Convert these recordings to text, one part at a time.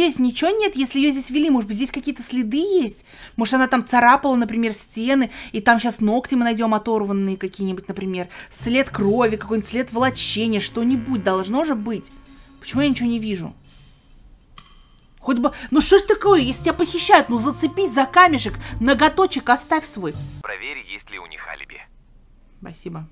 здесь ничего нет, если ее здесь вели? Может быть, здесь какие-то следы есть? Может, она там царапала, например, стены, и там сейчас ногти мы найдем оторванные какие-нибудь, например, след крови, какой-нибудь след волочения, что-нибудь должно же быть. Почему я ничего не вижу? Хоть бы... Ну что ж такое, если тебя похищают, ну зацепись за камешек, ноготочек оставь свой. Проверь, есть ли у них алиби. Спасибо.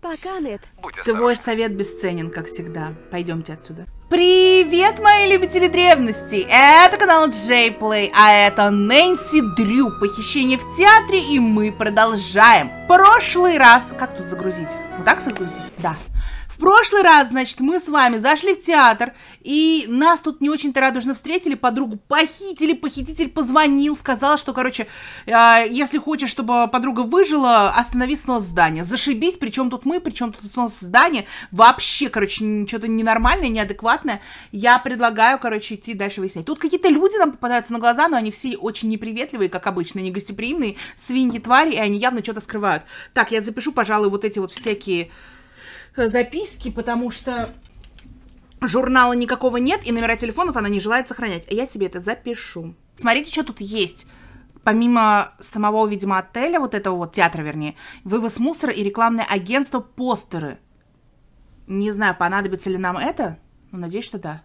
Пока, Нет. Твой совет бесценен, как всегда. Пойдемте отсюда. Привет, мои любители древности! Это канал JPlay, а это Нэнси Дрю. Похищение в театре, и мы продолжаем. Прошлый раз... Как тут загрузить? Вот так загрузить? Да. В прошлый раз, значит, мы с вами зашли в театр, и нас тут не очень-то радужно встретили, подругу похитили, похититель позвонил, сказал, что, короче, э, если хочешь, чтобы подруга выжила, останови снос здания. Зашибись, причем тут мы, причем тут снос здания, вообще, короче, что-то ненормальное, неадекватное. Я предлагаю, короче, идти дальше выяснять. Тут какие-то люди нам попадаются на глаза, но они все очень неприветливые, как обычно, негостеприимные, свиньи, твари, и они явно что-то скрывают. Так, я запишу, пожалуй, вот эти вот всякие записки, потому что журнала никакого нет, и номера телефонов она не желает сохранять. Я себе это запишу. Смотрите, что тут есть. Помимо самого, видимо, отеля, вот этого вот театра, вернее, вывоз мусора и рекламное агентство постеры. Не знаю, понадобится ли нам это, но надеюсь, что да.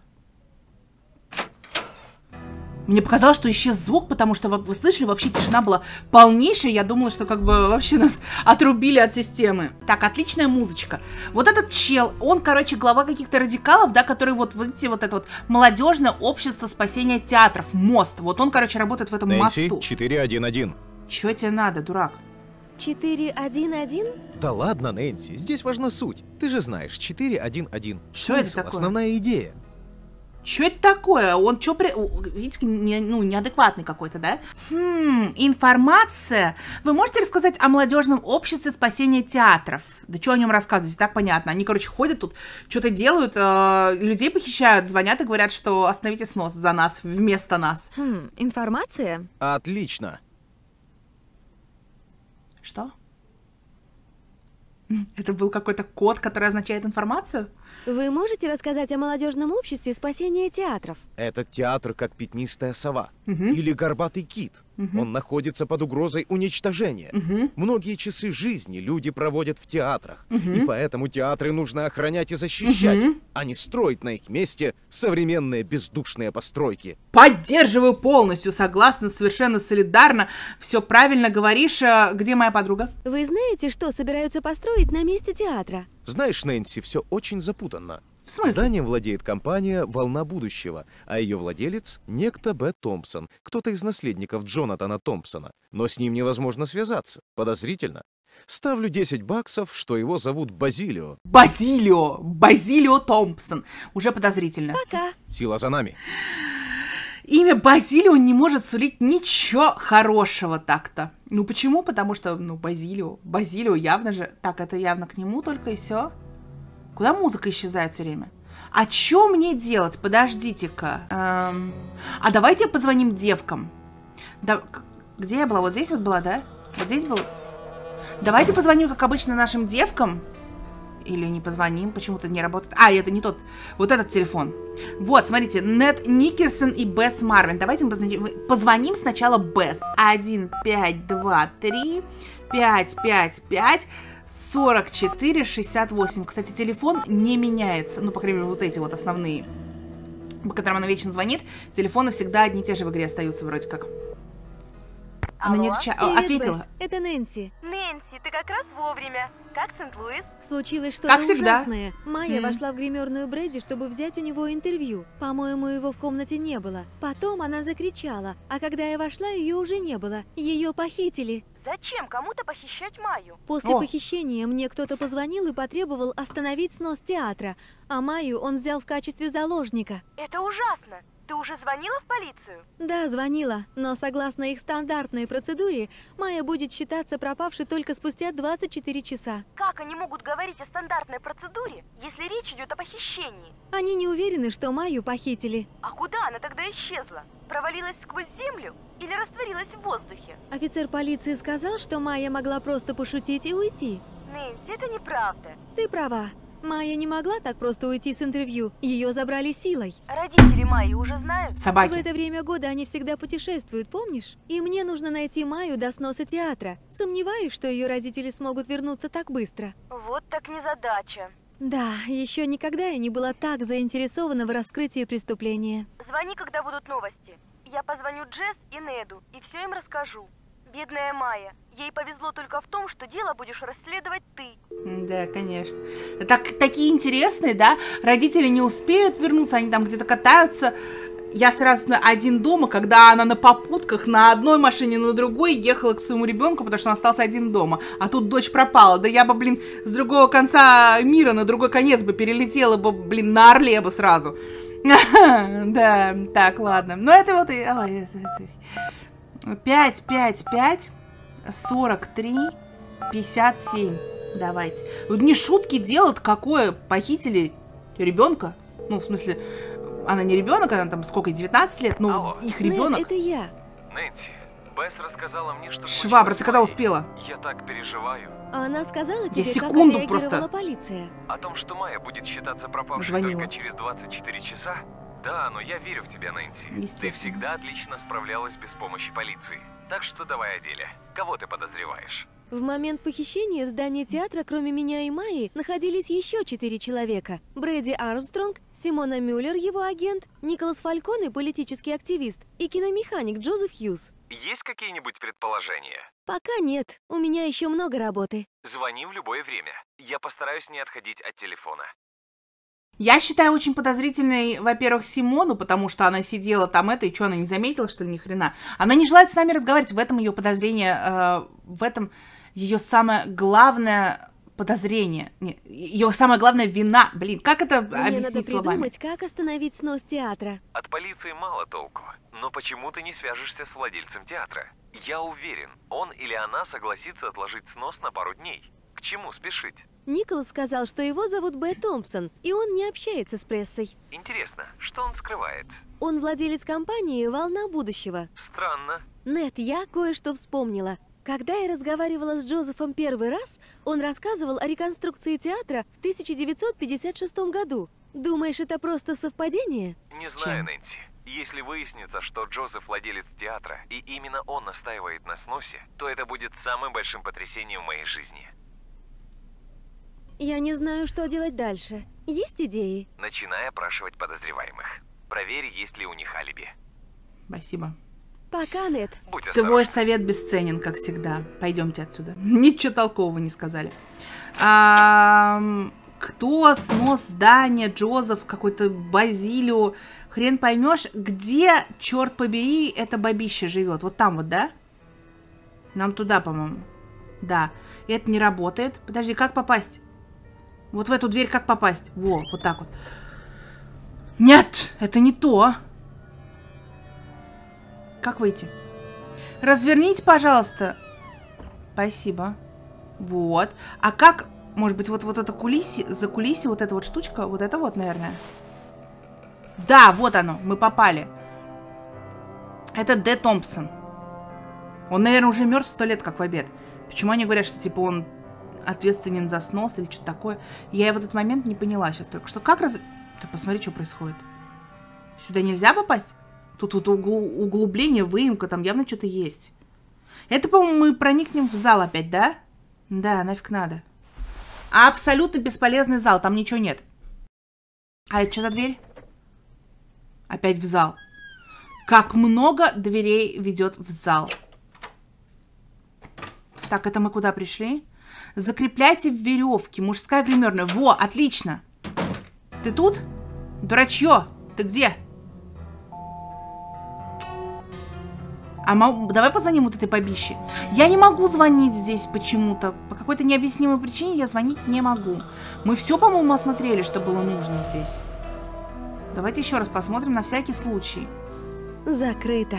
Мне показалось, что исчез звук, потому что, вы- вы слышали, вообще тишина была полнейшая. Я думала, что как бы вообще нас отрубили от системы. Так, отличная музычка. Вот этот чел, он, короче, глава каких-то радикалов, да, который вот, видите, вот это вот молодежное общество спасения театров, МОСТ. Вот он, короче, работает в этом Нэнси, мосту. 411. Чего тебе надо, дурак? 411? Да ладно, Нэнси, здесь важна суть. Ты же знаешь, 411. Что это такое? Основная идея. Что это такое? Он что, при... видите, не, ну, неадекватный какой-то, да? Хм, информация. Вы можете рассказать о молодежном обществе спасения театров? Да что о нем рассказывать, так понятно. Они, короче, ходят тут, что-то делают, э, людей похищают, звонят и говорят, что остановите снос за нас, вместо нас. Хм, информация? Отлично. Что? Это был какой-то код, который означает информацию? Вы можете рассказать о молодежном обществе спасения театров? Этот театр как пятнистая сова. Мгм. Или горбатый кит. Мгм. Он находится под угрозой уничтожения. Мгм. Многие часы жизни люди проводят в театрах. Мгм. И поэтому театры нужно охранять и защищать, Мгм. а не строить на их месте современные бездушные постройки. Поддерживаю полностью, согласна, совершенно солидарно. Все правильно говоришь. Э, Где моя подруга? Вы знаете, что собираются построить на месте театра? Знаешь, Нэнси, все очень запутанно. В смысле? Зданием владеет компания «Волна будущего», а ее владелец – некто Б. Томпсон, кто-то из наследников Джонатана Томпсона. Но с ним невозможно связаться. Подозрительно. Ставлю 10 баксов, что его зовут Базилио. Базилио. Базилио Томпсон. Уже подозрительно. Пока. Сила за нами. Имя Базилио не может сулить ничего хорошего так-то. Ну почему? Потому что, ну, Базилио. Базилио явно же... Так, это явно к нему только и все. Куда музыка исчезает все время? А что мне делать? Подождите-ка. Эм, А давайте позвоним девкам. Да... Где я была? Вот здесь вот была, да? Вот здесь был? Давайте позвоним, как обычно, нашим девкам. Или не позвоним, почему-то не работает. А, это не тот. Вот этот телефон. Вот, смотрите, Нет Никерсон и Бесс Марвин. Давайте мы позвоним сначала Бесс. 1, 5, 2, 3, 5, 5, 5, 44, 68. Кстати, телефон не меняется. Ну, по крайней мере, вот эти вот основные, по которым она вечно звонит. Телефоны всегда одни и те же в игре остаются вроде как. Она не отвеча- а, Привет, ответила. Бесс. Это Нэнси. Нэнси, ты как раз вовремя. Как Сент-Луис? Случилось что-то ужасное. Майя М. вошла в гримерную Брэди, чтобы взять у него интервью. По-моему, его в комнате не было. Потом она закричала, а когда я вошла, ее уже не было. Ее похитили. Зачем кому-то похищать Майю? После О. похищения мне кто-то позвонил и потребовал остановить снос театра, а Майю он взял в качестве заложника. Это ужасно. Ты уже звонила в полицию? Да, звонила, но согласно их стандартной процедуре, Майя будет считаться пропавшей только спустя 24 часа. Как они могут говорить о стандартной процедуре, если речь идет о похищении? Они не уверены, что Майю похитили. А куда она тогда исчезла? Провалилась сквозь землю или растворилась в воздухе? Офицер полиции сказал, что Майя могла просто пошутить и уйти. Нэнси, это неправда. Ты права. Майя не могла так просто уйти с интервью. Ее забрали силой. Родители Майи уже знают? В Собаки. это время года они всегда путешествуют, помнишь? И мне нужно найти Майю до сноса театра. Сомневаюсь, что ее родители смогут вернуться так быстро. Вот так незадача. Да, еще никогда я не была так заинтересована в раскрытии преступления. Звони, когда будут новости. Я позвоню Джесс и Неду и все им расскажу. Бедная Майя. Ей повезло только в том, что дело будешь расследовать ты. Да, конечно. Так, такие интересные, да? Родители не успеют вернуться, они там где-то катаются. Я сразу на один дома, когда она на попутках на одной машине, на другой ехала к своему ребенку, потому что он остался один дома. А тут дочь пропала. Да я бы, блин, с другого конца мира на другой конец бы перелетела бы, блин, на Орле бы сразу. Да, так, ладно. Ну это вот и... 5, 5, 5, 43, 57. Давайте. Вот не шутки делают, какое похитили ребенка. Ну, в смысле, она не ребенок, она там сколько, 19 лет, ну, Алло. их ребенок. это я. Нэнси, Бесс рассказала мне, что Швабра, ты когда успела? Я так переживаю. Она сказала тебе, секунду как просто- полиция. О том, что Майя будет считаться пропавшей Звонила. только через 24 часа? Да, но я верю в тебя, Нэнси. Ты всегда отлично справлялась без помощи полиции. Так что давай о деле. Кого ты подозреваешь? В момент похищения в здании театра, кроме меня и Майи, находились еще четыре человека. Брэди Армстронг, Симона Мюллер, его агент, Николас Фальконе, политический активист, и киномеханик Джозеф Хьюз. Есть какие-нибудь предположения? Пока нет, у меня еще много работы. Звони в любое время. Я постараюсь не отходить от телефона. Я считаю очень подозрительной, во-первых, Симону, потому что она сидела там это, и что, она не заметила, что ли, ни хрена? Она не желает с нами разговаривать, в этом ее подозрение, э, в этом ее самое главное подозрение, ее самая главная вина. Блин, как это Мне надо объяснить словами? придумать, как остановить снос театра. От полиции мало толку. Но почему ты не свяжешься с владельцем театра? Я уверен, он или она согласится отложить снос на пару дней. К чему спешить? Николас сказал, что его зовут Б. Томпсон, и он не общается с прессой. Интересно, что он скрывает? Он владелец компании «Волна будущего». Странно. Нет, я кое-что вспомнила. Когда я разговаривала с Джозефом первый раз, он рассказывал о реконструкции театра в 1956 году. Думаешь, это просто совпадение? Не знаю? Нэнси. Если выяснится, что Джозеф владелец театра, и именно он настаивает на сносе, то это будет самым большим потрясением в моей жизни. Я не знаю, что делать дальше. Есть идеи? Начинай опрашивать подозреваемых. Проверь, есть ли у них алиби. Спасибо. Пока, Нет. Будь Твой осторожна. совет бесценен, как всегда. Пойдемте отсюда. Ничего толкового не сказали. Ам, кто снос здания, Джозеф, какой-то Базилио. Хрен поймешь, где, черт побери, это бабище живет. Вот там вот, да? Нам туда, по-моему. Да. И это не работает. Подожди, как попасть? Вот в эту дверь как попасть? Во, вот так вот. Нет, это не то. Как выйти? Разверните, пожалуйста. Спасибо. Вот. А как, может быть, вот, вот это кулиси, за кулиси, вот эта вот штучка, вот это вот, наверное. Да, вот оно, мы попали. Это Д. Томпсон. Он, наверное, уже мертв сто лет, как в обед. Почему они говорят, что, типа, он ответственен за снос или что-то такое? Я в этот момент не поняла сейчас только что. Как раз... Ты посмотри, что происходит. Сюда нельзя попасть? Тут вот углу- углубление, выемка, там явно что-то есть. Это, по-моему, мы проникнем в зал опять, да? Да, нафиг надо. Абсолютно бесполезный зал, там ничего нет. А это что за дверь? Опять в зал. Как много дверей ведет в зал. Так, это мы куда пришли? Закрепляйте веревки. Мужская гримерная. Во, отлично. Ты тут? Дурачье, ты где? А мо- давай позвоним вот этой бабище. Я не могу звонить здесь почему-то. По какой-то необъяснимой причине я звонить не могу. Мы все, по-моему, осмотрели, что было нужно здесь. Давайте еще раз посмотрим на всякий случай. Закрыто.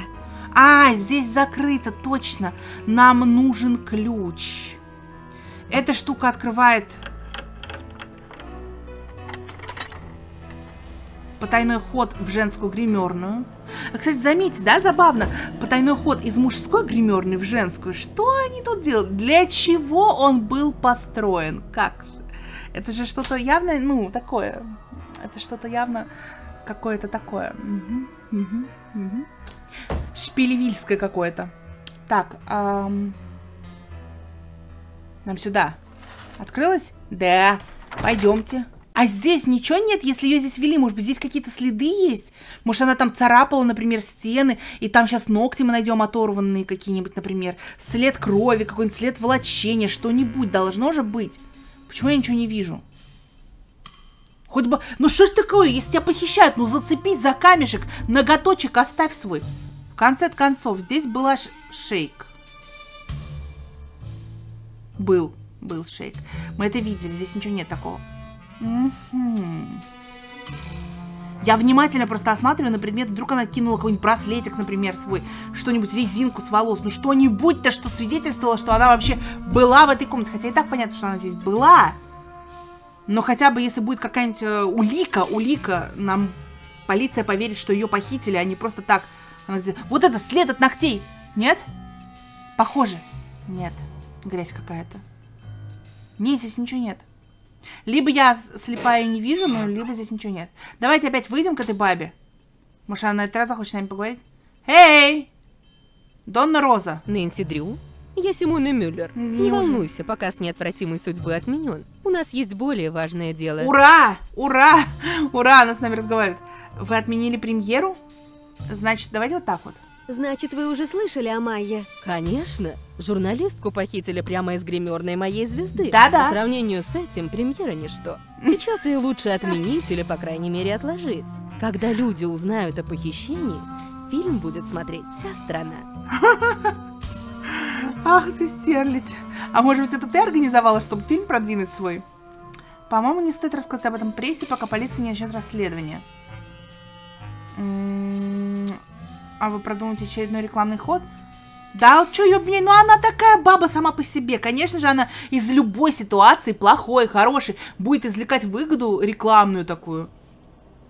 А, здесь закрыто, точно. Нам нужен ключ. Эта штука открывает потайной ход в женскую гримерную. А, Кстати, заметьте, да, забавно, потайной ход из мужской гримерной в женскую. Что они тут делают? Для чего он был построен? Как же? Это же что-то явно, ну, такое. Это что-то явно какое-то такое. Мгм, мгм, мгм. Шпилевильское какое-то. Так, ам, нам сюда. Открылось? Да. Пойдемте. А здесь ничего нет, если ее здесь вели? Может быть, здесь какие-то следы есть? Может, она там царапала, например, стены, и там сейчас ногти мы найдем оторванные какие-нибудь, например. След крови, какой-нибудь след волочения, что-нибудь должно же быть. Почему я ничего не вижу? Хоть бы... Ну что ж такое, если тебя похищают, ну зацепись за камешек, ноготочек оставь свой. В конце концов, здесь была шейк. Был, был шейк. Мы это видели, здесь ничего нет такого. Я внимательно просто осматриваю на предмет, вдруг она кинула какой-нибудь браслетик, например, свой, что-нибудь, резинку с волос, ну что-нибудь-то, что свидетельствовало, что она вообще была в этой комнате. Хотя и так понятно, что она здесь была. Но хотя бы если будет какая-нибудь э, улика, улика, нам полиция поверит, что ее похитили, а не просто так. Она где- Вот это след от ногтей. Нет? Похоже. Нет. Грязь какая-то. Не, здесь ничего нет. Либо я слепая и не вижу, но либо здесь ничего нет. Давайте опять выйдем к этой бабе. Может, она на этот раз захочет с нами поговорить? Эй! Донна Роза. Нэнси Дрю, я Симона Мюллер. Не Неужели? волнуйся, пока с неотвратимой судьбы отменен. У нас есть более важное дело. Ура! Ура! Ура! Она с нами разговаривает. Вы отменили премьеру? Значит, давайте вот так вот. Значит, вы уже слышали о Майе? Конечно. Журналистку похитили прямо из гримерной моей звезды. Да-да. По сравнению с этим, премьера ничто. Сейчас ее лучше отменить или, по крайней мере, отложить. Когда люди узнают о похищении, фильм будет смотреть вся страна. Ах ты стерлить. А может быть, это ты организовала, чтобы фильм продвинуть свой? По-моему, не стоит рассказать об этом прессе, пока полиция не начнет расследование. А вы продумаете очередной рекламный ход? Да, что ее обвинять? Ну, она такая баба сама по себе. Конечно же, она из любой ситуации, плохой, хорошей, будет извлекать выгоду рекламную такую.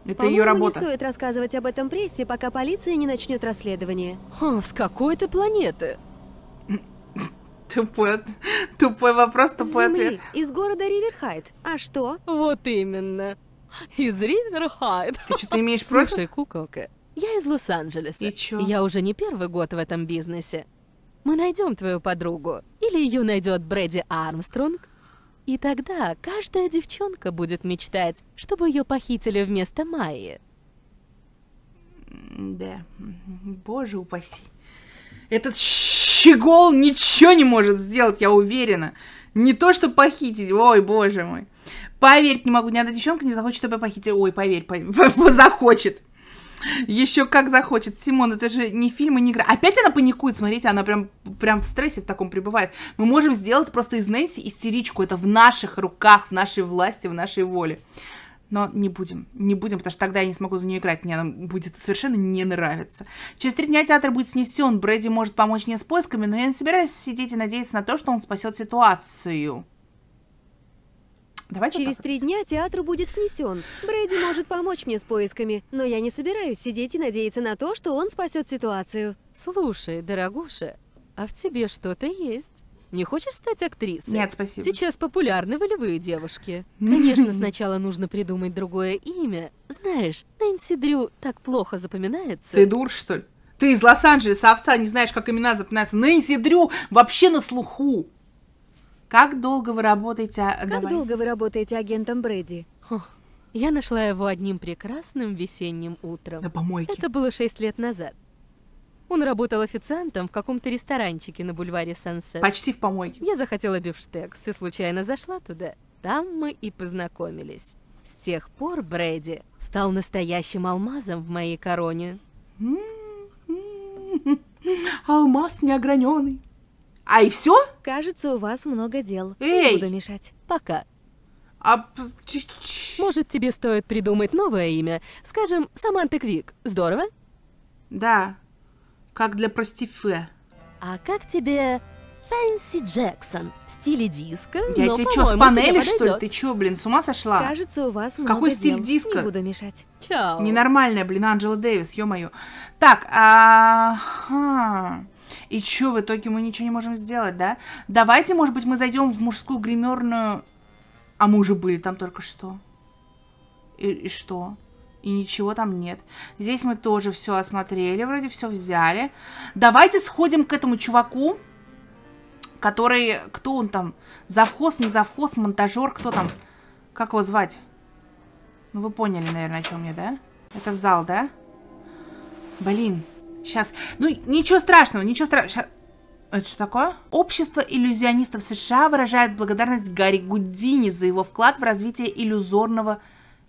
Это ее работа. не стоит рассказывать об этом прессе, пока полиция не начнет расследование. Ха, с какой ты планеты? Тупой, тупой вопрос, тупой Земли, ответ. из города Риверхайд. А что? Вот именно. Из Риверхайд. Ты что-то имеешь против? Слушай, куколка, я из Лос-Анджелеса. И чё? Я уже не первый год в этом бизнесе. Мы найдем твою подругу, или ее найдет Брэди Армстронг, и тогда каждая девчонка будет мечтать, чтобы ее похитили вместо Майи. Да, боже упаси. Этот щегол ничего не может сделать, я уверена. Не то, что похитить, ой, боже мой. Поверить не могу, ни одна девчонка не захочет, чтобы я похитила. Ой, поверь, поверь, захочет. Еще как захочет. Симон, это же не фильм и не игра. Опять она паникует, смотрите, она прям, прям в стрессе в таком пребывает. Мы можем сделать просто из Нэнси истеричку. Это в наших руках, в нашей власти, в нашей воле. Но не будем, не будем, потому что тогда я не смогу за нее играть, мне она будет совершенно не нравиться. Через три дня театр будет снесен, Брэди может помочь мне с поисками, но я не собираюсь сидеть и надеяться на то, что он спасет ситуацию. Давайте Через три дня театр будет снесен. Брэди может помочь мне с поисками, но я не собираюсь сидеть и надеяться на то, что он спасет ситуацию. Слушай, дорогуша, а в тебе что-то есть. Не хочешь стать актрисой? Нет, спасибо. Сейчас популярны волевые девушки. Конечно, сначала нужно придумать другое имя. Знаешь, Нэнси Дрю так плохо запоминается. Ты дур, что ли? Ты из Лос-Анджелеса, овца, не знаешь, как имена запоминаются. Нэнси Дрю вообще на слуху. Как долго вы работаете? а, Как давай. долго вы работаете агентом Брэди? Я нашла его одним прекрасным весенним утром. На помойке. Это было шесть лет назад. Он работал официантом в каком-то ресторанчике на бульваре Сансет. Почти в помойке. Я захотела бифштекс и случайно зашла туда. Там мы и познакомились. С тех пор Брэди стал настоящим алмазом в моей короне. Алмаз неограненный. А и все? Кажется, у вас много дел. Эй! Не буду мешать. Пока. А Может, тебе стоит придумать новое имя? Скажем, Саманта Квик. Здорово? Да. Как для простифе. А как тебе Фэнси Джексон в стиле диско? Я но, тебе что, с панели, что ли? Ты что, блин, с ума сошла? Кажется, у вас много Какой стиль дел. диска? Не буду мешать. Чао. Ненормальная, блин, Анджела Дэвис, ё-моё. Так, ага. И чё, в итоге мы ничего не можем сделать, да? Давайте, может быть, мы зайдем в мужскую гримерную. А мы уже были там только что. И, и что? И ничего там нет. Здесь мы тоже все осмотрели, вроде все взяли. Давайте сходим к этому чуваку, который... Кто он там? Завхоз, не завхоз, монтажер, кто там? Как его звать? Ну, вы поняли, наверное, о чем мне, да? Это в зал, да? Блин, сейчас... Ну, ничего страшного, ничего страшного. Это что такое? Общество иллюзионистов США выражает благодарность Гарри Гудини за его вклад в развитие иллюзорного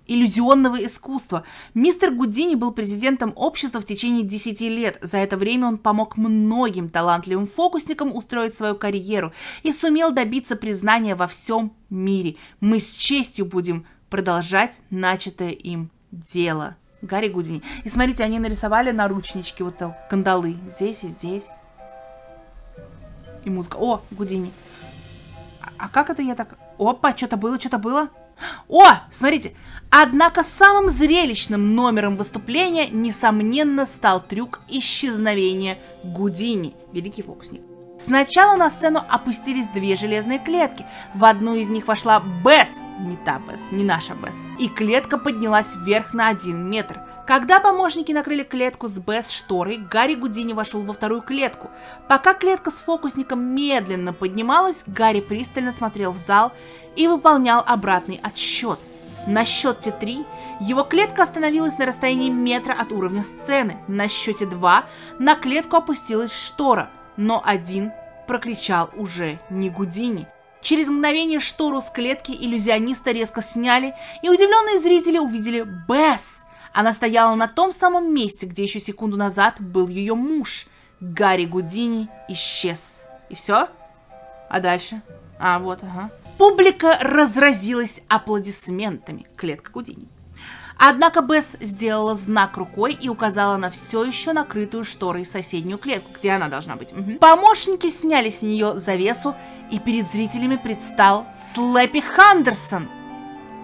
иллюзионного искусства. Мистер Гудини был президентом общества в течение 10 лет. За это время он помог многим талантливым фокусникам устроить свою карьеру и сумел добиться признания во всем мире. Мы с честью будем продолжать начатое им дело. Гарри Гудини. И смотрите, они нарисовали наручнички, вот там, кандалы. Здесь и здесь. И музыка. О, Гудини. А, а как это я так... Опа, что-то было, что-то было. О, смотрите. Однако самым зрелищным номером выступления, несомненно, стал трюк исчезновения Гудини, великий фокусник. Сначала на сцену опустились две железные клетки. В одну из них вошла Бесс, не та Бесс, не наша Бесс, и клетка поднялась вверх на один метр. Когда помощники накрыли клетку с Бесс шторой, Гарри Гудини вошел во вторую клетку. Пока клетка с фокусником медленно поднималась, Гарри пристально смотрел в зал и выполнял обратный отсчет. На счете три его клетка остановилась на расстоянии метра от уровня сцены. На счете два на клетку опустилась штора но один прокричал уже не Гудини. Через мгновение штору с клетки иллюзиониста резко сняли, и удивленные зрители увидели Бесс. Она стояла на том самом месте, где еще секунду назад был ее муж. Гарри Гудини исчез. И все? А дальше? А, вот, ага. Публика разразилась аплодисментами. Клетка Гудини. Однако Бесс сделала знак рукой и указала на все еще накрытую шторой соседнюю клетку, где она должна быть. Угу. Помощники сняли с нее завесу, и перед зрителями предстал Слэппи Хандерсон.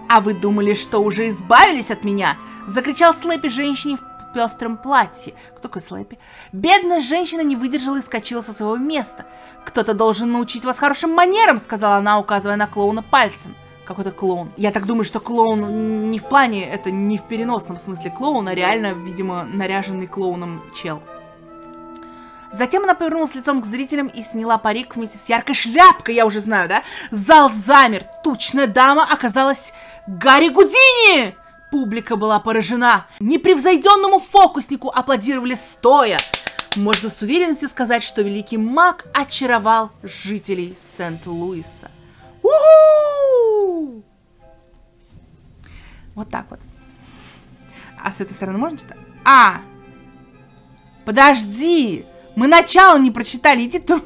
«А вы думали, что уже избавились от меня?» – закричал Слэппи женщине в пестром платье. Кто такой Слэппи? Бедная женщина не выдержала и скочила со своего места. «Кто-то должен научить вас хорошим манерам», – сказала она, указывая на клоуна пальцем какой-то клоун. Я так думаю, что клоун не в плане, это не в переносном смысле клоун, а реально, видимо, наряженный клоуном чел. Затем она повернулась лицом к зрителям и сняла парик вместе с яркой шляпкой, я уже знаю, да? Зал замер. Тучная дама оказалась Гарри Гудини! Публика была поражена. Непревзойденному фокуснику аплодировали стоя. Можно с уверенностью сказать, что великий маг очаровал жителей Сент-Луиса. У-ху! Вот так вот. А с этой стороны можно что-то? А! Подожди! Мы начало не прочитали, иди ты...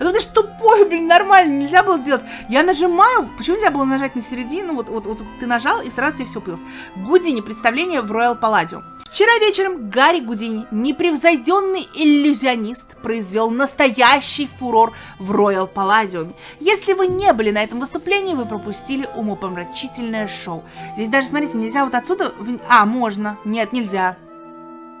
Ну ты ж тупой, блин, нормально, нельзя было сделать. Я нажимаю, почему нельзя было нажать на середину? Вот, вот, вот ты нажал, и сразу тебе все пылось. Гудини, представление в Royal Palladium. Вчера вечером Гарри Гудини, непревзойденный иллюзионист, произвел настоящий фурор в Royal Palladium. Если вы не были на этом выступлении, вы пропустили умопомрачительное шоу. Здесь даже, смотрите, нельзя вот отсюда... А, можно. Нет, нельзя.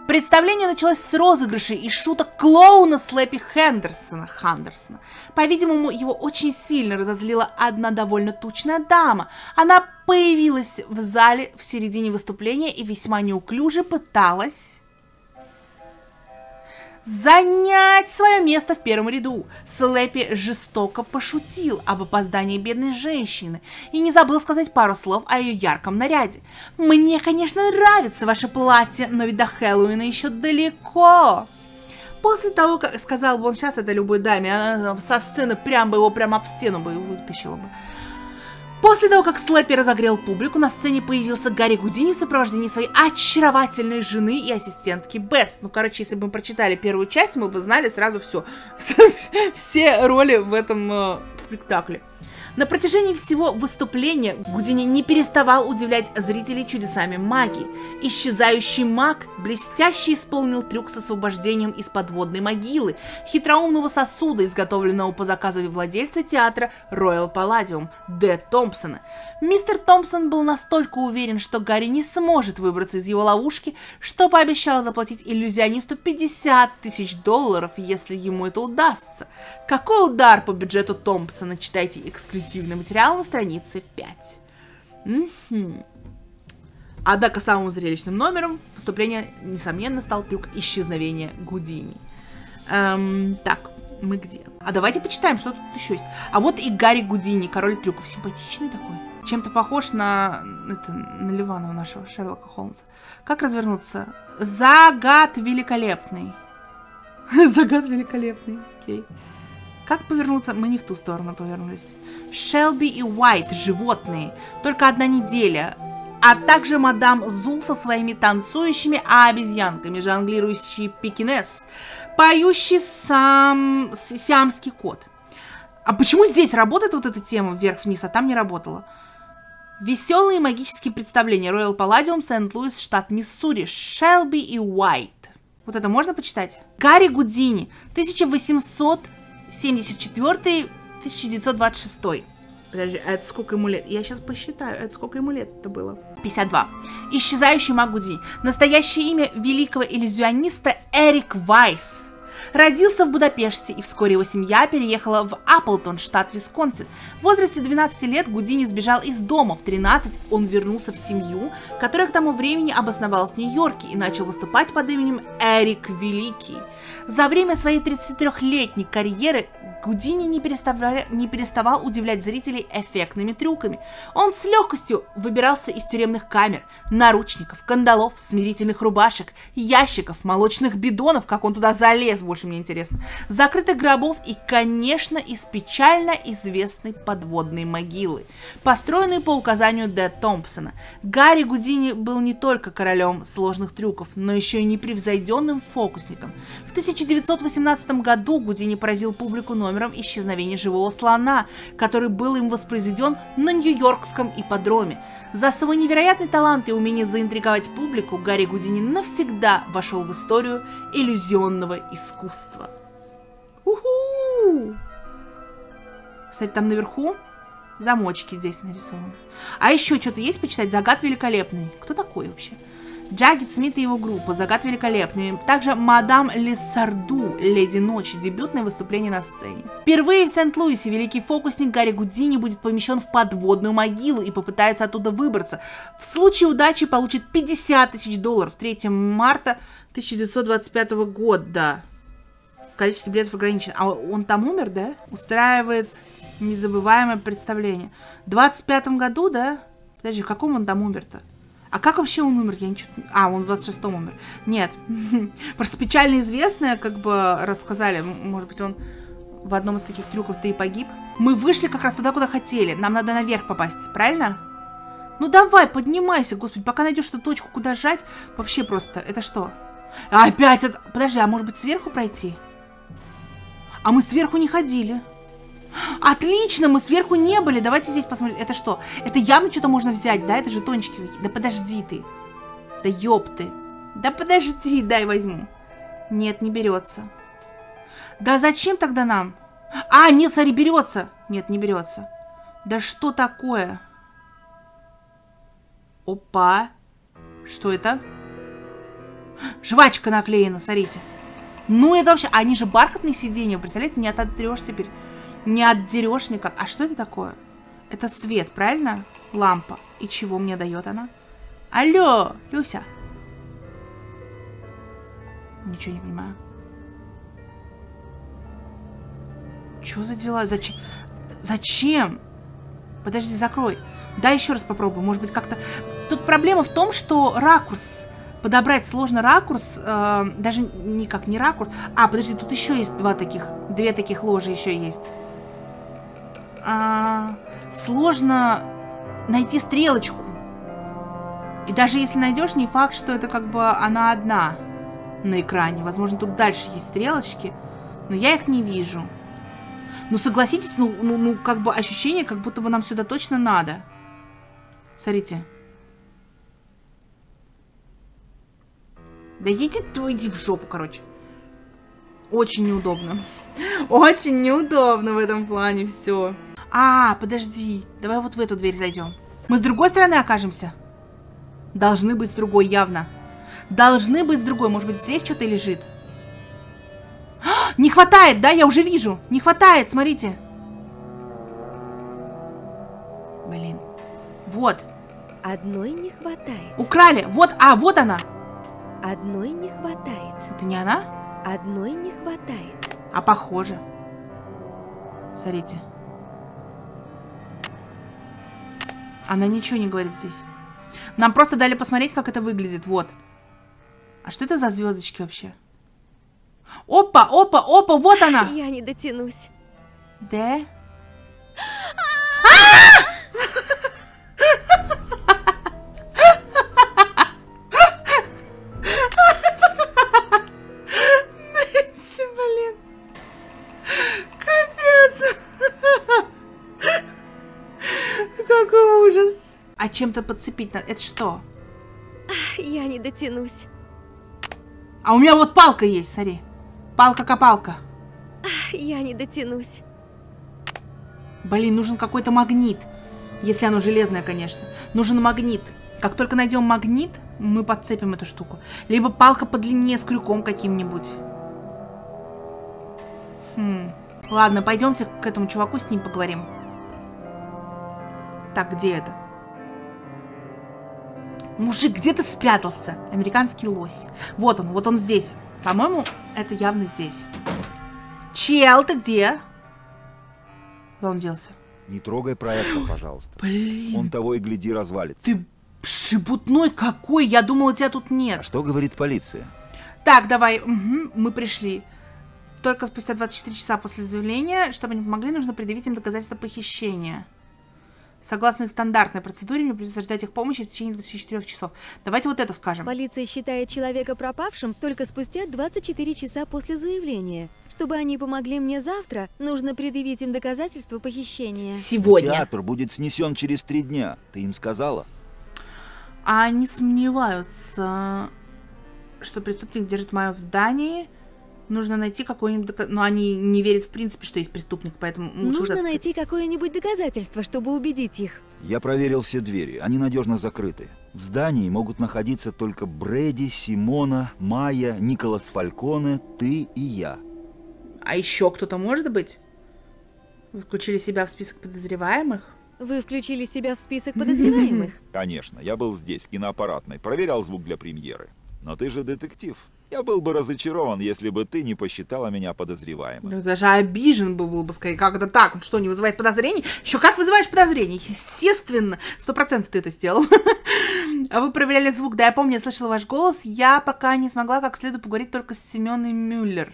Представление началось с розыгрышей и шуток клоуна Слэппи Хендерсона. Хандерсона. По-видимому, его очень сильно разозлила одна довольно тучная дама. Она появилась в зале в середине выступления и весьма неуклюже пыталась занять свое место в первом ряду. Слэппи жестоко пошутил об опоздании бедной женщины и не забыл сказать пару слов о ее ярком наряде. «Мне, конечно, нравится ваше платье, но ведь до Хэллоуина еще далеко!» После того, как сказал бы он сейчас это любой даме, она со сцены прям бы его прям об стену бы вытащила бы. После того, как Слэппи разогрел публику, на сцене появился Гарри Гудини в сопровождении своей очаровательной жены и ассистентки Бесс. Ну, короче, если бы мы прочитали первую часть, мы бы знали сразу все. Все роли в этом э, спектакле. На протяжении всего выступления Гудини не переставал удивлять зрителей чудесами магии. Исчезающий маг блестяще исполнил трюк с освобождением из подводной могилы, хитроумного сосуда, изготовленного по заказу владельца театра Royal Palladium Д. Томпсона. Мистер Томпсон был настолько уверен, что Гарри не сможет выбраться из его ловушки, что пообещал заплатить иллюзионисту 50 тысяч долларов, если ему это удастся. Какой удар по бюджету Томпсона, читайте эксклюзивно эксклюзивный материал на странице 5. Мгм. Однако самым зрелищным номером выступления, несомненно, стал трюк исчезновения Гудини. Эм, так, мы где? А давайте почитаем, что тут еще есть. А вот и Гарри Гудини, король трюков. Симпатичный такой. Чем-то похож на, это, на Ливанова нашего, Шерлока Холмса. Как развернуться? Загад великолепный. Загад великолепный. Окей. Как повернуться? Мы не в ту сторону повернулись. Шелби и Уайт, животные. Только одна неделя. А также мадам Зул со своими танцующими обезьянками, жонглирующий пекинес, поющий сам сиамский кот. А почему здесь работает вот эта тема вверх-вниз, а там не работала? Веселые магические представления. Royal Palladium, Сент-Луис, штат Миссури. Шелби и Уайт. Вот это можно почитать? Гарри Гудини, 1874-1926. Подожди, а это сколько ему лет? Я сейчас посчитаю, это сколько ему лет это было? 52. Исчезающий маг Гудини. Настоящее имя великого иллюзиониста Эрик Вайс. Родился в Будапеште, и вскоре его семья переехала в Апплтон, штат Висконсин. В возрасте 12 лет Гудини сбежал из дома. В 13 он вернулся в семью, которая к тому времени обосновалась в Нью-Йорке и начал выступать под именем Эрик Великий. За время своей 33-летней карьеры Гудини не, не переставал удивлять зрителей эффектными трюками. Он с легкостью выбирался из тюремных камер, наручников, кандалов, смирительных рубашек, ящиков, молочных бидонов, как он туда залез, больше мне интересно, закрытых гробов и, конечно, из печально известной подводной могилы, построенной по указанию Д. Томпсона. Гарри Гудини был не только королем сложных трюков, но еще и непревзойденным фокусником. В 1918 году Гудини поразил публику номером «Исчезновение живого слона», который был им воспроизведен на Нью-Йоркском ипподроме. За свой невероятный талант и умение заинтриговать публику Гарри Гудини навсегда вошел в историю иллюзионного искусства. Уху! Кстати, там наверху замочки здесь нарисованы. А еще что-то есть почитать? Загад великолепный. Кто такой вообще? Джаггет Смит и его группа. Загад великолепный. Также Мадам Лиссарду, Леди Ночи. Дебютное выступление на сцене. Впервые в Сент-Луисе великий фокусник Гарри Гудини будет помещен в подводную могилу и попытается оттуда выбраться. В случае удачи получит 50 тысяч долларов. 3 марта 1925 года. Количество билетов ограничено. А он там умер, да? Устраивает незабываемое представление. В 25 году, да? Подожди, в каком он там умер-то? А как вообще он умер? Я ничего... А, он в 26-м умер. Нет. Просто печально известное, как бы рассказали. Может быть, он в одном из таких трюков-то и погиб. Мы вышли как раз туда, куда хотели. Нам надо наверх попасть, правильно? Ну давай, поднимайся, господи, пока найдешь эту точку, куда жать. Вообще просто, это что? Опять это... Подожди, а может быть сверху пройти? А мы сверху не ходили. Отлично, мы сверху не были. Давайте здесь посмотрим. Это что? Это явно что-то можно взять, да? Это жетончики какие-то. Да подожди ты. Да ёб ты. Да подожди, дай возьму. Нет, не берется. Да зачем тогда нам? А, нет, смотри, берется. Нет, не берется. Да что такое? Опа. Что это? Жвачка наклеена, смотрите. Ну, это вообще... Они же бархатные сиденья, представляете? Не ототрешь теперь. Не отдерешь никак. А что это такое? Это свет, правильно? Лампа. И чего мне дает она? Алло, Люся. Ничего не понимаю. Что за дела? Зачем? Зачем? Подожди, закрой. Дай еще раз попробую. Может быть, как-то... Тут проблема в том, что ракурс. Подобрать сложно ракурс. э, даже никак не ракурс. А, подожди, тут еще есть два таких. Две таких ложи еще есть. А, сложно найти стрелочку. И даже если найдешь, не факт, что это как бы она одна на экране. Возможно, тут дальше есть стрелочки, но я их не вижу. Ну, согласитесь, ну, ну, ну, как бы ощущение, как будто бы нам сюда точно надо. Смотрите. Да иди ты, иди в жопу, короче. Очень неудобно. Очень неудобно в этом плане все. А, подожди. Давай вот в эту дверь зайдем. Мы с другой стороны окажемся. Должны быть с другой, явно. Должны быть с другой. Может быть, здесь что-то лежит. А, Не хватает, да? Я уже вижу. Не хватает, смотрите. Блин. Вот. Одной не хватает. Украли. Вот, а, вот она. Одной не хватает. Это не она? Одной не хватает. А похоже. Смотрите. Она ничего не говорит здесь. Нам просто дали посмотреть, как это выглядит. Вот. А что это за звездочки вообще? Опа, опа, опа, вот она. Я не дотянусь. Да? Чем-то подцепить. Это что? Я не дотянусь. А у меня вот палка есть, смотри. Палка-копалка. Я не дотянусь. Блин, нужен какой-то магнит. Если оно железное, конечно. Нужен магнит. Как только найдем магнит, мы подцепим эту штуку. Либо палка подлиннее с крюком каким-нибудь. Хм. Ладно, пойдемте к этому чуваку, с ним поговорим. Так, где это? Мужик, где ты спрятался? Американский лось. Вот он, вот он здесь. По-моему, это явно здесь. Чел, ты где? Куда он делся? Не трогай проекта, пожалуйста. Блин, Он того и гляди развалится. ты шебутной какой! Я думала, тебя тут А нет. что говорит полиция? Так, давай, мгм, мы пришли. Только спустя 24 часа после заявления, чтобы они помогли, нужно предъявить им доказательства похищения. Согласно их стандартной процедуре, мне придется ждать их помощи в течение 24 часов. Давайте вот это скажем. Полиция считает человека пропавшим только спустя 24 часа после заявления. Чтобы они помогли мне завтра, нужно предъявить им доказательства похищения. Сегодня. Театр будет снесен через три дня. Ты им сказала? А они сомневаются, что преступник держит Майю в здании. Нужно найти какой-нибудь... дока- Но они не верят в принципе, что есть преступник, поэтому лучше Нужно найти какое-нибудь доказательство, чтобы убедить их. Я проверил все двери. Они надежно закрыты. В здании могут находиться только Брэди, Симона, Майя, Николас Фальконе, ты и я. А еще кто-то может быть? Вы включили себя в список подозреваемых? Вы включили себя в список подозреваемых. Конечно, я был здесь, в киноаппаратной, проверял звук для премьеры. Но ты же детектив. Я был бы разочарован, если бы ты не посчитала меня подозреваемым. Ну, даже обижен бы был бы скорее. Как это так? Он что, не вызывает подозрений? Еще как вызываешь подозрений? Естественно. Сто процентов ты это сделал. А вы проверяли звук. Да, я помню, я слышала ваш голос. Я пока не смогла как следует поговорить только с Семеной Мюллер.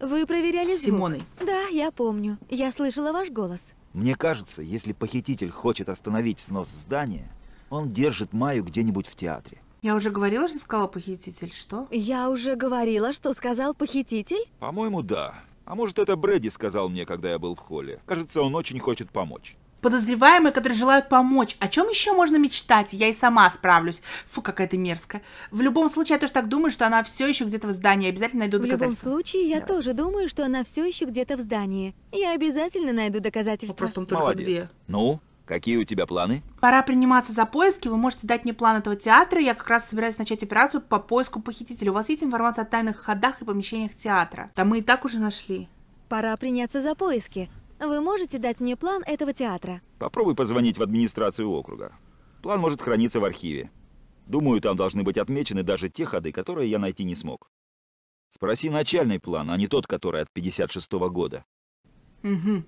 Вы проверяли С звук? Симоной. Да, я помню. Я слышала ваш голос. Мне кажется, если похититель хочет остановить снос здания, он держит Майю где-нибудь в театре. Я уже говорила, что сказала похититель. Что? Я уже говорила, что сказал похититель. По-моему, да. А может, это Брэди сказал мне, когда я был в холле. Кажется, он очень хочет помочь. Подозреваемые, которые желают помочь. О чем еще можно мечтать? Я и сама справлюсь. Фу, какая ты мерзкая. В любом случае, я тоже так думаю, что она все еще где-то в здании. Обязательно найду В любом доказательства. случае, я Да. тоже думаю, что она все еще где-то в здании. Я обязательно найду доказательства. Вопрос в том только Молодец. где. Ну, какие у тебя планы? Пора приниматься за поиски. Вы можете дать мне план этого театра. Я как раз собираюсь начать операцию по поиску похитителя. У вас есть информация о тайных ходах и помещениях театра? Да мы и так уже нашли. Пора приняться за поиски. Вы можете дать мне план этого театра? Попробуй позвонить в администрацию округа. План может храниться в архиве. Думаю, там должны быть отмечены даже те ходы, которые я найти не смог. Спроси начальный план, а не тот, который от 56 года. Угу.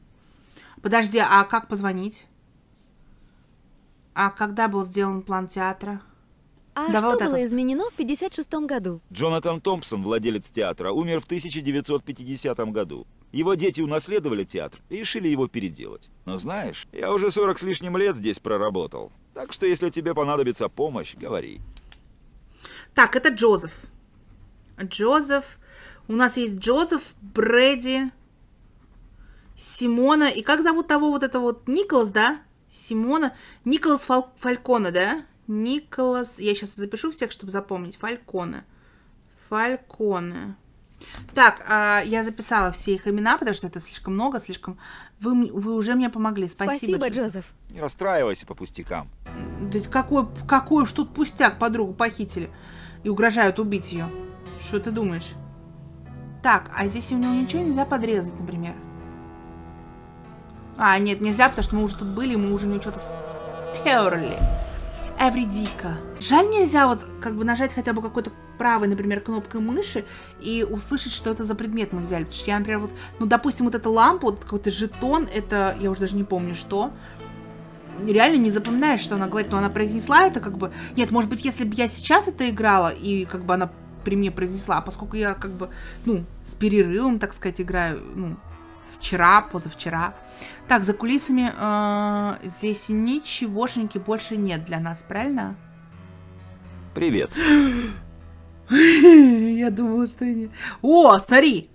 Подожди, а как позвонить? А когда был сделан план театра? А Давай что вот было это. изменено в 56 году? Джонатан Томпсон, владелец театра, умер в 1950 году. Его дети унаследовали театр и решили его переделать. Но знаешь, я уже 40 с лишним лет здесь проработал. Так что если тебе понадобится помощь, говори. Так, это Джозеф. Джозеф. У нас есть Джозеф, Брэди, Симона. И как зовут того вот это вот? Николас, да? Симона. Николас Фал- Фальконе, да? Николас. Я сейчас запишу всех, чтобы запомнить. Фальконе. Фальконе. Так, а, я записала все их имена, потому что это слишком много, слишком... Вы, вы уже мне помогли. Спасибо, Спасибо, Джозеф. Джозеф. Не расстраивайся по пустякам. Да какой, какой уж тут пустяк, подругу похитили. И угрожают убить ее. Что ты думаешь? Так, а здесь у него ничего нельзя подрезать, например. А, нет, нельзя, потому что мы уже тут были, мы уже не что-то сперли. Эвридика. Жаль, нельзя вот как бы нажать хотя бы какой-то правой, например, кнопкой мыши и услышать, что это за предмет мы взяли. Потому что я, например, вот, ну, допустим, вот эта лампа, вот какой-то жетон, это, я уже даже не помню, что. Реально не запоминаешь, что она говорит, но она произнесла это как бы... Нет, может быть, если бы я сейчас это играла, и как бы она при мне произнесла, а поскольку я как бы, ну, с перерывом, так сказать, играю, ну, вчера, позавчера. Так, за кулисами э, здесь ничегошеньки больше нет для нас, правильно? Привет. Я думала, что нет. О, смотри!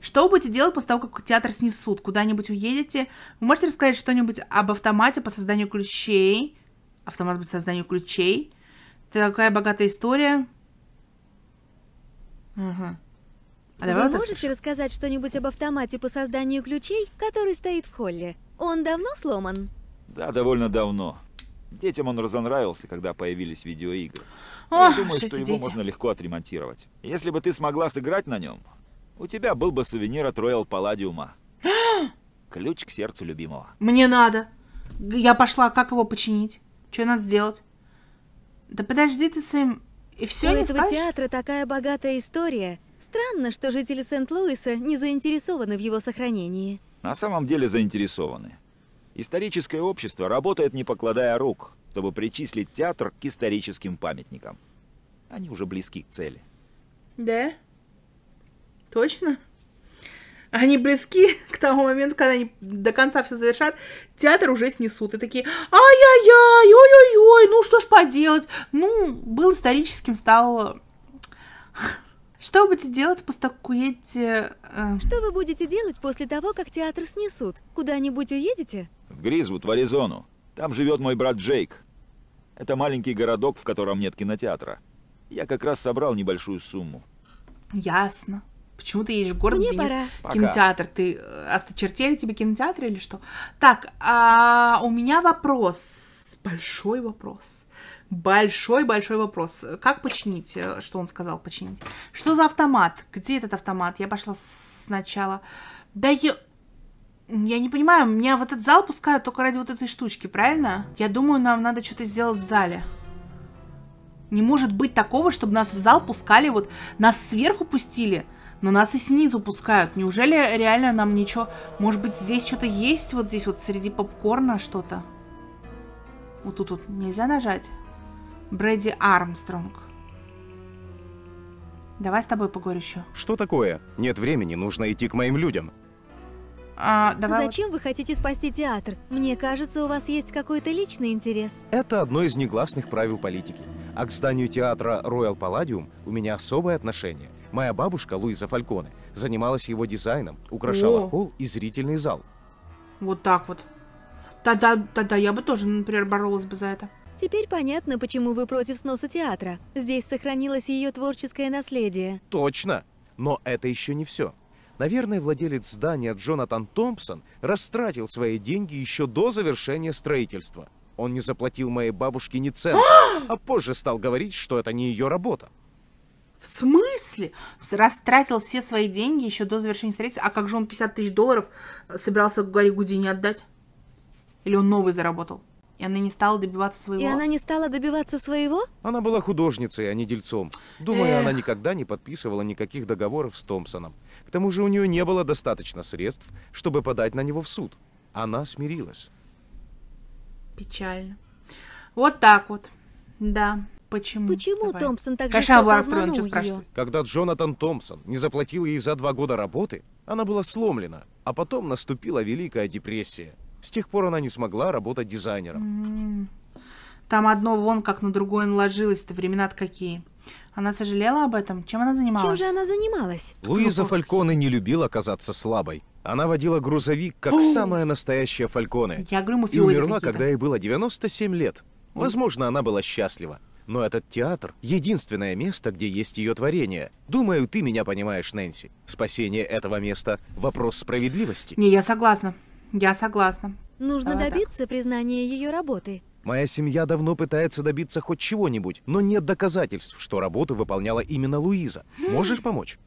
Что вы будете делать после того, как театр снесут? Куда-нибудь уедете? Вы можете рассказать что-нибудь об автомате по созданию ключей? Автомат по созданию ключей. Это такая богатая история. Ага. А Вы вот это можете рассказать что-нибудь об автомате по созданию ключей, который стоит в холле? Он давно сломан? Да, довольно давно. Детям он разонравился, когда появились видеоигры. О, Я думаю, что его дети. можно легко отремонтировать. Если бы ты смогла сыграть на нем, у тебя был бы сувенир от Royal Палладиума. Ключ к сердцу любимого. Мне надо. Я пошла, как его починить? Что надо сделать? Да подожди ты, Сэм. И все У не этого скажешь? театра такая богатая история. Странно, что жители Сент-Луиса не заинтересованы в его сохранении. На самом деле заинтересованы. Историческое общество работает не покладая рук, чтобы причислить театр к историческим памятникам. Они уже близки к цели. Да? Точно? Они близки к тому моменту, когда они до конца все завершат, театр уже снесут. И такие, ай-яй-яй, ой-ой-ой, ну что ж поделать. Ну, был историческим, стал... Что вы будете делать после того, как уедете... э, Что вы будете делать после того, как театр снесут? Куда-нибудь уедете? В Гризвуд, в Аризону. Там живет мой брат Джейк. Это маленький городок, в котором нет кинотеатра. Я как раз собрал небольшую сумму. Ясно. Почему ты едешь в город, Мне где нет пора. Пока. кинотеатр? Ты э, осточертели тебе кинотеатр или что? Так, а у меня вопрос. Большой вопрос. Большой-большой вопрос. Как починить? э, Что он сказал починить? Что за автомат? Где этот автомат? Я пошла сначала. Да я... Я не понимаю, меня в этот зал пускают только ради вот этой штучки, правильно? Я думаю, нам надо что-то сделать в зале. Не может быть такого, чтобы нас в зал пускали, вот нас сверху пустили, но нас и снизу пускают. Неужели реально нам ничего... Может быть, здесь что-то есть, вот здесь вот среди попкорна что-то? Вот тут вот нельзя нажать? Брэди Армстронг. Давай с тобой поговорю еще. Что такое? Нет времени, нужно идти к моим людям. А, давай вот- Зачем вы хотите спасти театр? Мне кажется, у вас есть какой-то личный интерес. Это одно из негласных правил политики. А к зданию театра Royal Palladium у меня особое отношение. Моя бабушка Луиза Фальконе занималась его дизайном, украшала О. холл и зрительный зал. Вот так вот. Да-да, да-да, я бы тоже, например, боролась бы за это. Теперь понятно, почему вы против сноса театра. Здесь сохранилось ее творческое наследие. Точно! Но это еще не все. Наверное, владелец здания Джонатан Томпсон растратил свои деньги еще до завершения строительства. Он не заплатил моей бабушке ни цента, а позже стал говорить, что это не ее работа. В смысле? Растратил все свои деньги еще до завершения строительства. А как же он 50 тысяч долларов собирался Гарри Гудини отдать? Или он новый заработал? И она не стала добиваться своего? И она не стала добиваться своего? Она была художницей, а не дельцом. Думаю, Эх. она никогда не подписывала никаких договоров с Томпсоном. К тому же у нее не было достаточно средств, чтобы подать на него в суд. Она смирилась. Печально. Вот так вот. Да. Почему? Почему Давай. Томпсон так Конечно, жестоко расстроена, что обманул ее? спрашивать. Когда Джонатан Томпсон не заплатил ей за два года работы, она была сломлена, а потом наступила Великая депрессия. С тех пор она не смогла работать дизайнером. Там одно вон как на другое наложилось-то. Времена-то какие. Она сожалела об этом? Чем она занималась? Чем же она занималась? Луиза. Фальконе не любила казаться слабой. Она водила грузовик, как самая настоящая Фальконе. Я говорю, И умерла, когда ей было 97 лет. Возможно, она была счастлива. Но этот театр — единственное место, где есть ее творение. Думаю, ты меня понимаешь, Нэнси. Спасение этого места — вопрос справедливости. Не, я согласна. Я согласна. Нужно Давай так. добиться признания ее работы. Моя семья давно пытается добиться хоть чего-нибудь, но нет доказательств, что работу выполняла именно Луиза. Можешь помочь?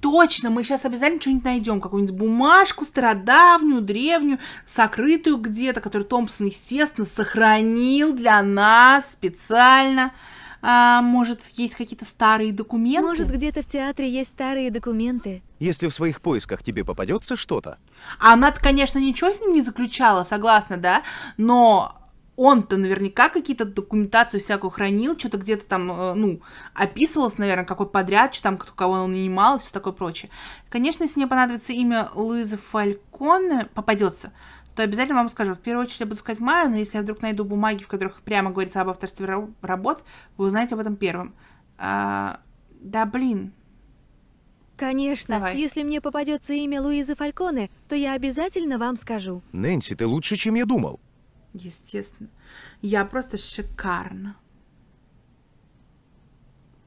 Точно, мы сейчас обязательно что-нибудь найдем, какую-нибудь бумажку стародавнюю, древнюю, сокрытую где-то, которую Томпсон, естественно, сохранил для нас специально. А, может, есть какие-то старые документы? Может, где-то в театре есть старые документы. Если в своих поисках тебе попадется что-то, Она-то, конечно, ничего с ним не заключала, согласна, да? Но он-то наверняка какие-то документацию всякую хранил, что-то где-то там, э, ну, описывалось, наверное, какой подряд, что там, кто кого он нанимал и все такое прочее. Конечно, если мне понадобится имя Луизы Фальконе, попадется, то обязательно вам скажу. В первую очередь я буду искать Майю, но если я вдруг найду бумаги, в которых прямо говорится об авторстве ра- работ, вы узнаете об этом первым. А, да, блин. Конечно, Давай. если мне попадется имя Луизы Фальконе, то я обязательно вам скажу. Нэнси, ты лучше, чем я думал. Естественно. Я просто шикарно.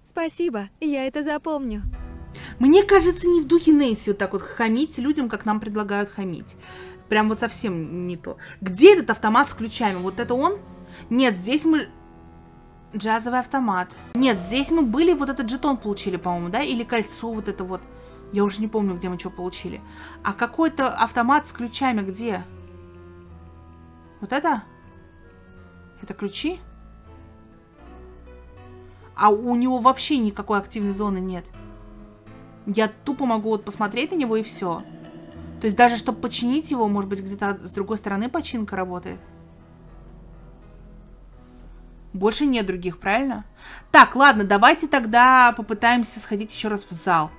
Спасибо, я это запомню. Мне кажется, не в духе Нэнси вот так вот хамить людям, как нам предлагают хамить. Прям вот совсем не то. Где этот автомат с ключами? Вот это он? Нет, здесь мы... Джазовый автомат. Нет, здесь мы были, вот этот жетон получили, по-моему, да? Или кольцо вот это вот. Я уже не помню, где мы что получили. А какой-то автомат с ключами где? Вот это? Это ключи? А у него вообще никакой активной зоны нет. Я тупо могу вот посмотреть на него и все. То есть даже чтобы починить его, может быть, где-то с другой стороны починка работает. Больше нет других, правильно? Так, ладно, давайте тогда попытаемся сходить еще раз в зал.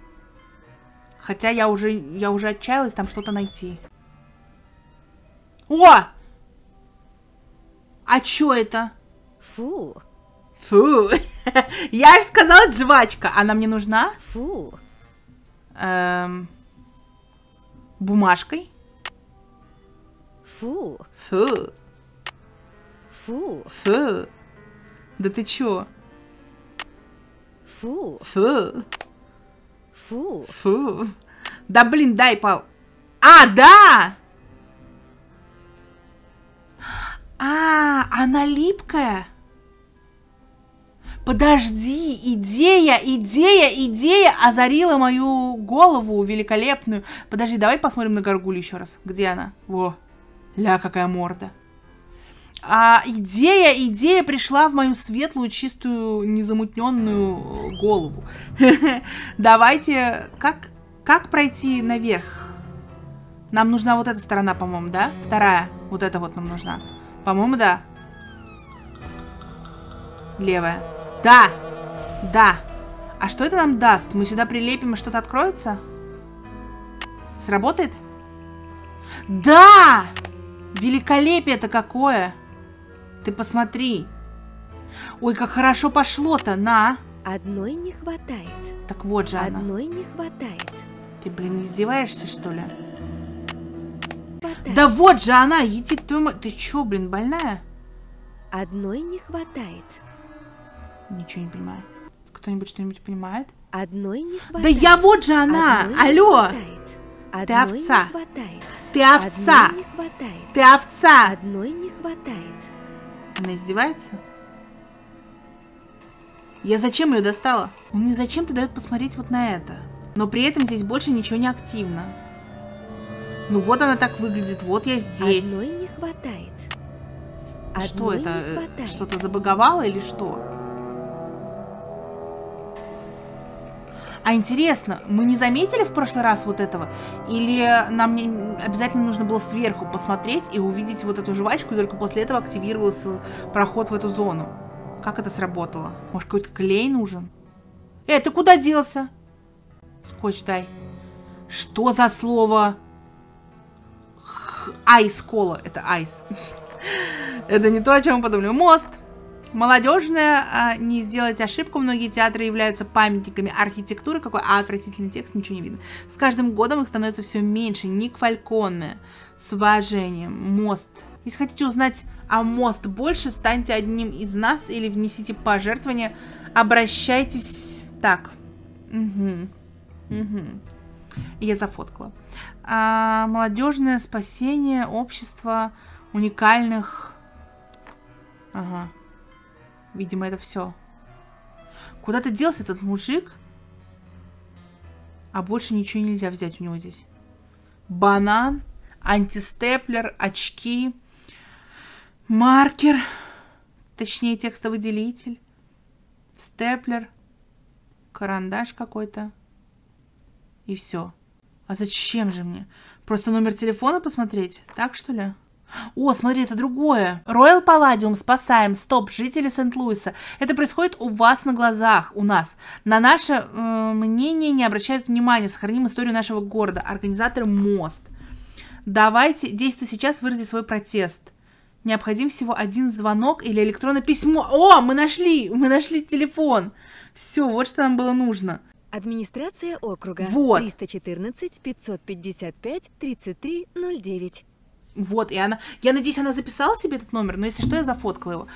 Хотя я уже, я уже отчаялась там что-то найти. О! А чё это? Фу, Фу. Я же сказала жвачка. Она мне нужна? фу. Эм, бумажкой? Фу, Фу. фу, Фу. Да ты чё? фу, Фу. фу. Фу. Да блин, дай пал. А, да! А, она липкая. Подожди, идея, идея, идея озарила мою голову великолепную. Подожди, давай посмотрим на горгулю еще раз. Где она? Во, ля, какая морда. А идея, идея пришла в мою светлую, чистую, незамутненную голову. Давайте, как, как пройти наверх? Нам нужна вот эта сторона, по-моему, да? Вторая, вот эта вот нам нужна. По-моему, да. Левая. Да! Да! А что это нам даст? Мы сюда прилепим и что-то откроется? Сработает? Да! Великолепие-то какое! Ты посмотри. Ой, как хорошо пошло-то, на. Одной не хватает. Так вот же она. Одной не хватает. Ты, блин, издеваешься, что ли? Хватает. Да вот же она, иди твою мать. Ты чё, блин, больная? Одной не хватает. Ничего не понимаю. Кто-нибудь что-нибудь понимает? Одной не хватает. Да я вот же она! Одной Алло! Одной овца. Ты овца! Ты овца! Одной не хватает. Она издевается? Я зачем ее достала? Он мне зачем-то дает посмотреть вот на это. Но при этом здесь больше ничего не активно. Ну вот она так выглядит, вот я здесь. Одной не хватает. Что Одной это? не э. Что-то забаговало или что? А интересно, мы не заметили в прошлый раз вот этого? Или нам не обязательно нужно было сверху посмотреть и увидеть вот эту жвачку, и только после этого активировался проход в эту зону? Как это сработало? Может, какой-то клей нужен? Э, ты куда делся? Скотч дай. Что за слово? Айс кола. Это айс. Это не то, о чем мы подумали. Мост. Молодежная, а, не сделать ошибку. Многие театры являются памятниками архитектуры. Какой отвратительный текст, ничего не видно. С каждым годом их становится все меньше. Ник Фальконе. С уважением. Мост. Если хотите узнать о мост больше, станьте одним из нас или внесите пожертвование. Обращайтесь так. Угу. Угу. Я зафоткала. А, молодежное спасение общества уникальных... Ага. Видимо, это все. Куда ты делся, этот мужик? А больше ничего нельзя взять у него здесь. Банан, антистеплер, очки, маркер, точнее текстовыделитель, степлер, карандаш какой-то. И все. А зачем же мне? Просто номер телефона посмотреть? Так что ли? О, смотри, это другое. Royal Palladium, спасаем, стоп, жители Сент-Луиса. Это происходит у вас на глазах, у нас. На наше э, мнение не обращают внимания. Сохраним историю нашего города. Организатор МОСТ. Давайте, действуй сейчас, вырази свой протест. Необходим всего один звонок или электронное письмо. О, мы нашли, мы нашли телефон. Все, вот что нам было нужно. Администрация округа. Вот. 314 555 3309. Вот, и она... Я надеюсь, она записала себе этот номер, но если что, я зафоткала его.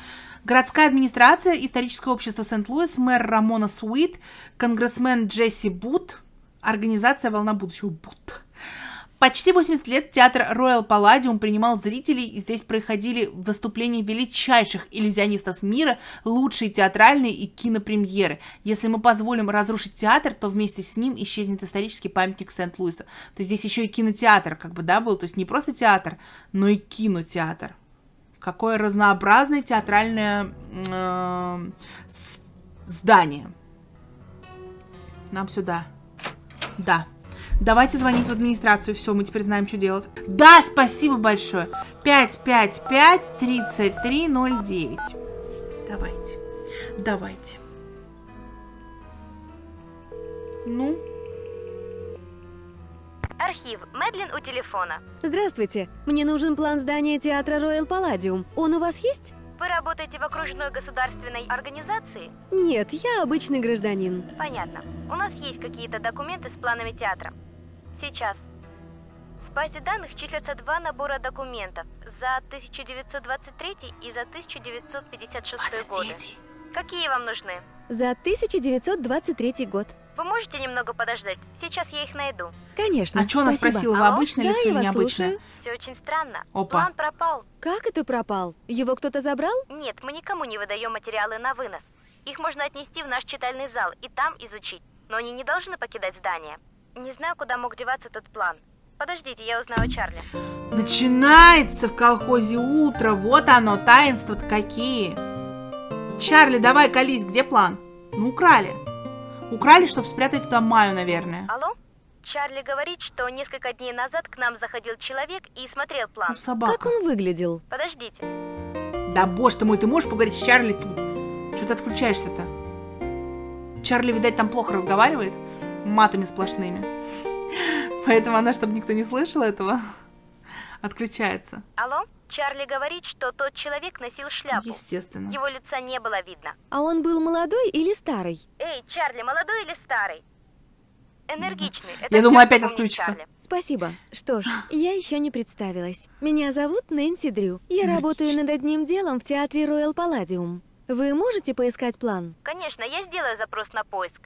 Городская администрация, историческое общество Сент-Луис, мэр Рамона Суит, конгрессмен Джесси Бут, организация «Волна будущего» Бут. Почти 80 лет театр Royal Palladium принимал зрителей, и здесь проходили выступления величайших иллюзионистов мира, лучшие театральные и кинопремьеры. Если мы позволим разрушить театр, то вместе с ним исчезнет исторический памятник Сент-Луиса. То есть здесь еще и кинотеатр, как бы, да, был. То есть не просто театр, но и кинотеатр. Какое разнообразное театральное э, здание. Нам сюда. Да. Давайте звонить в администрацию. Все, мы теперь знаем, что делать. Да, спасибо большое. 555-3309. Давайте. Давайте. Ну? Архив. Мэдлин у телефона. Здравствуйте. Мне нужен план здания театра Royal Palladium. Он у вас есть? Вы работаете в окружной государственной организации? Нет, я обычный гражданин. Понятно. У нас есть какие-то документы с планами театра. Сейчас. В базе данных числятся два набора документов за 1923 и за 1956 годы. Какие вам нужны? За 1923 год. Вы можете немного подождать? Сейчас я их найду. Конечно, А что она спросила? Вы обычное Да, лицо или необычное? Все очень странно. Опа. План пропал. Как это пропал? Его кто-то забрал? Нет, мы никому не выдаем материалы на вынос. Их можно отнести в наш читальный зал и там изучить. Но они не должны покидать здание. Не знаю, куда мог деваться тот план. Подождите, я узнаю у Чарли. Начинается в колхозе утро. Вот оно, таинства-то какие. Чарли, давай колись, где план? Ну, украли. Украли, чтобы спрятать туда Маю, наверное. Алло? Чарли говорит, что несколько дней назад к нам заходил человек и смотрел Ну, план. Как собака. он выглядел? Подождите. Да боже ты мой, ты можешь поговорить с Чарли тут? Что ты отключаешься-то? Чарли, видать, там плохо разговаривает. Матами сплошными. Поэтому она, чтобы никто не слышал этого, отключается. Алло? Чарли говорит, что тот человек носил шляпу. Естественно. Его лица не было видно. А он был молодой или старый? Эй, Чарли, молодой или старый? Энергичный. Это Я думаю, опять отключится. Чарли. Спасибо. Что ж, я еще не представилась. Меня зовут Нэнси Дрю. Я работаю над одним делом в театре Royal Palladium. Вы можете поискать план? Конечно, я сделаю запрос на поиск.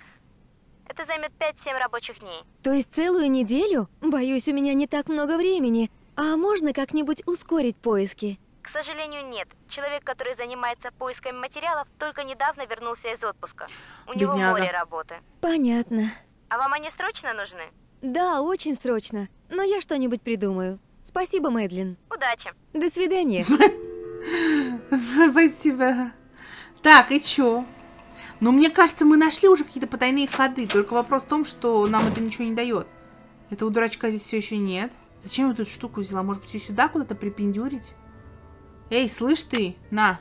Это займет 5-7 рабочих дней. То есть целую неделю? Боюсь, у меня не так много времени. А можно как-нибудь ускорить поиски? К сожалению, нет. Человек, который занимается поисками материалов, только недавно вернулся из отпуска. У него Бедняга. море работы. Понятно. А вам они срочно нужны? Да, очень срочно. Но я что-нибудь придумаю. Спасибо, Мэдлин. Удачи! До свидания. Спасибо. Так, и чё? Ну, мне кажется, мы нашли уже какие-то потайные ходы. Только вопрос в том, что нам это ничего не дает. Этого дурачка здесь все еще нет. Зачем я тут штуку взяла? Может быть, ее сюда куда-то припендюрить? Эй, слышь ты, на.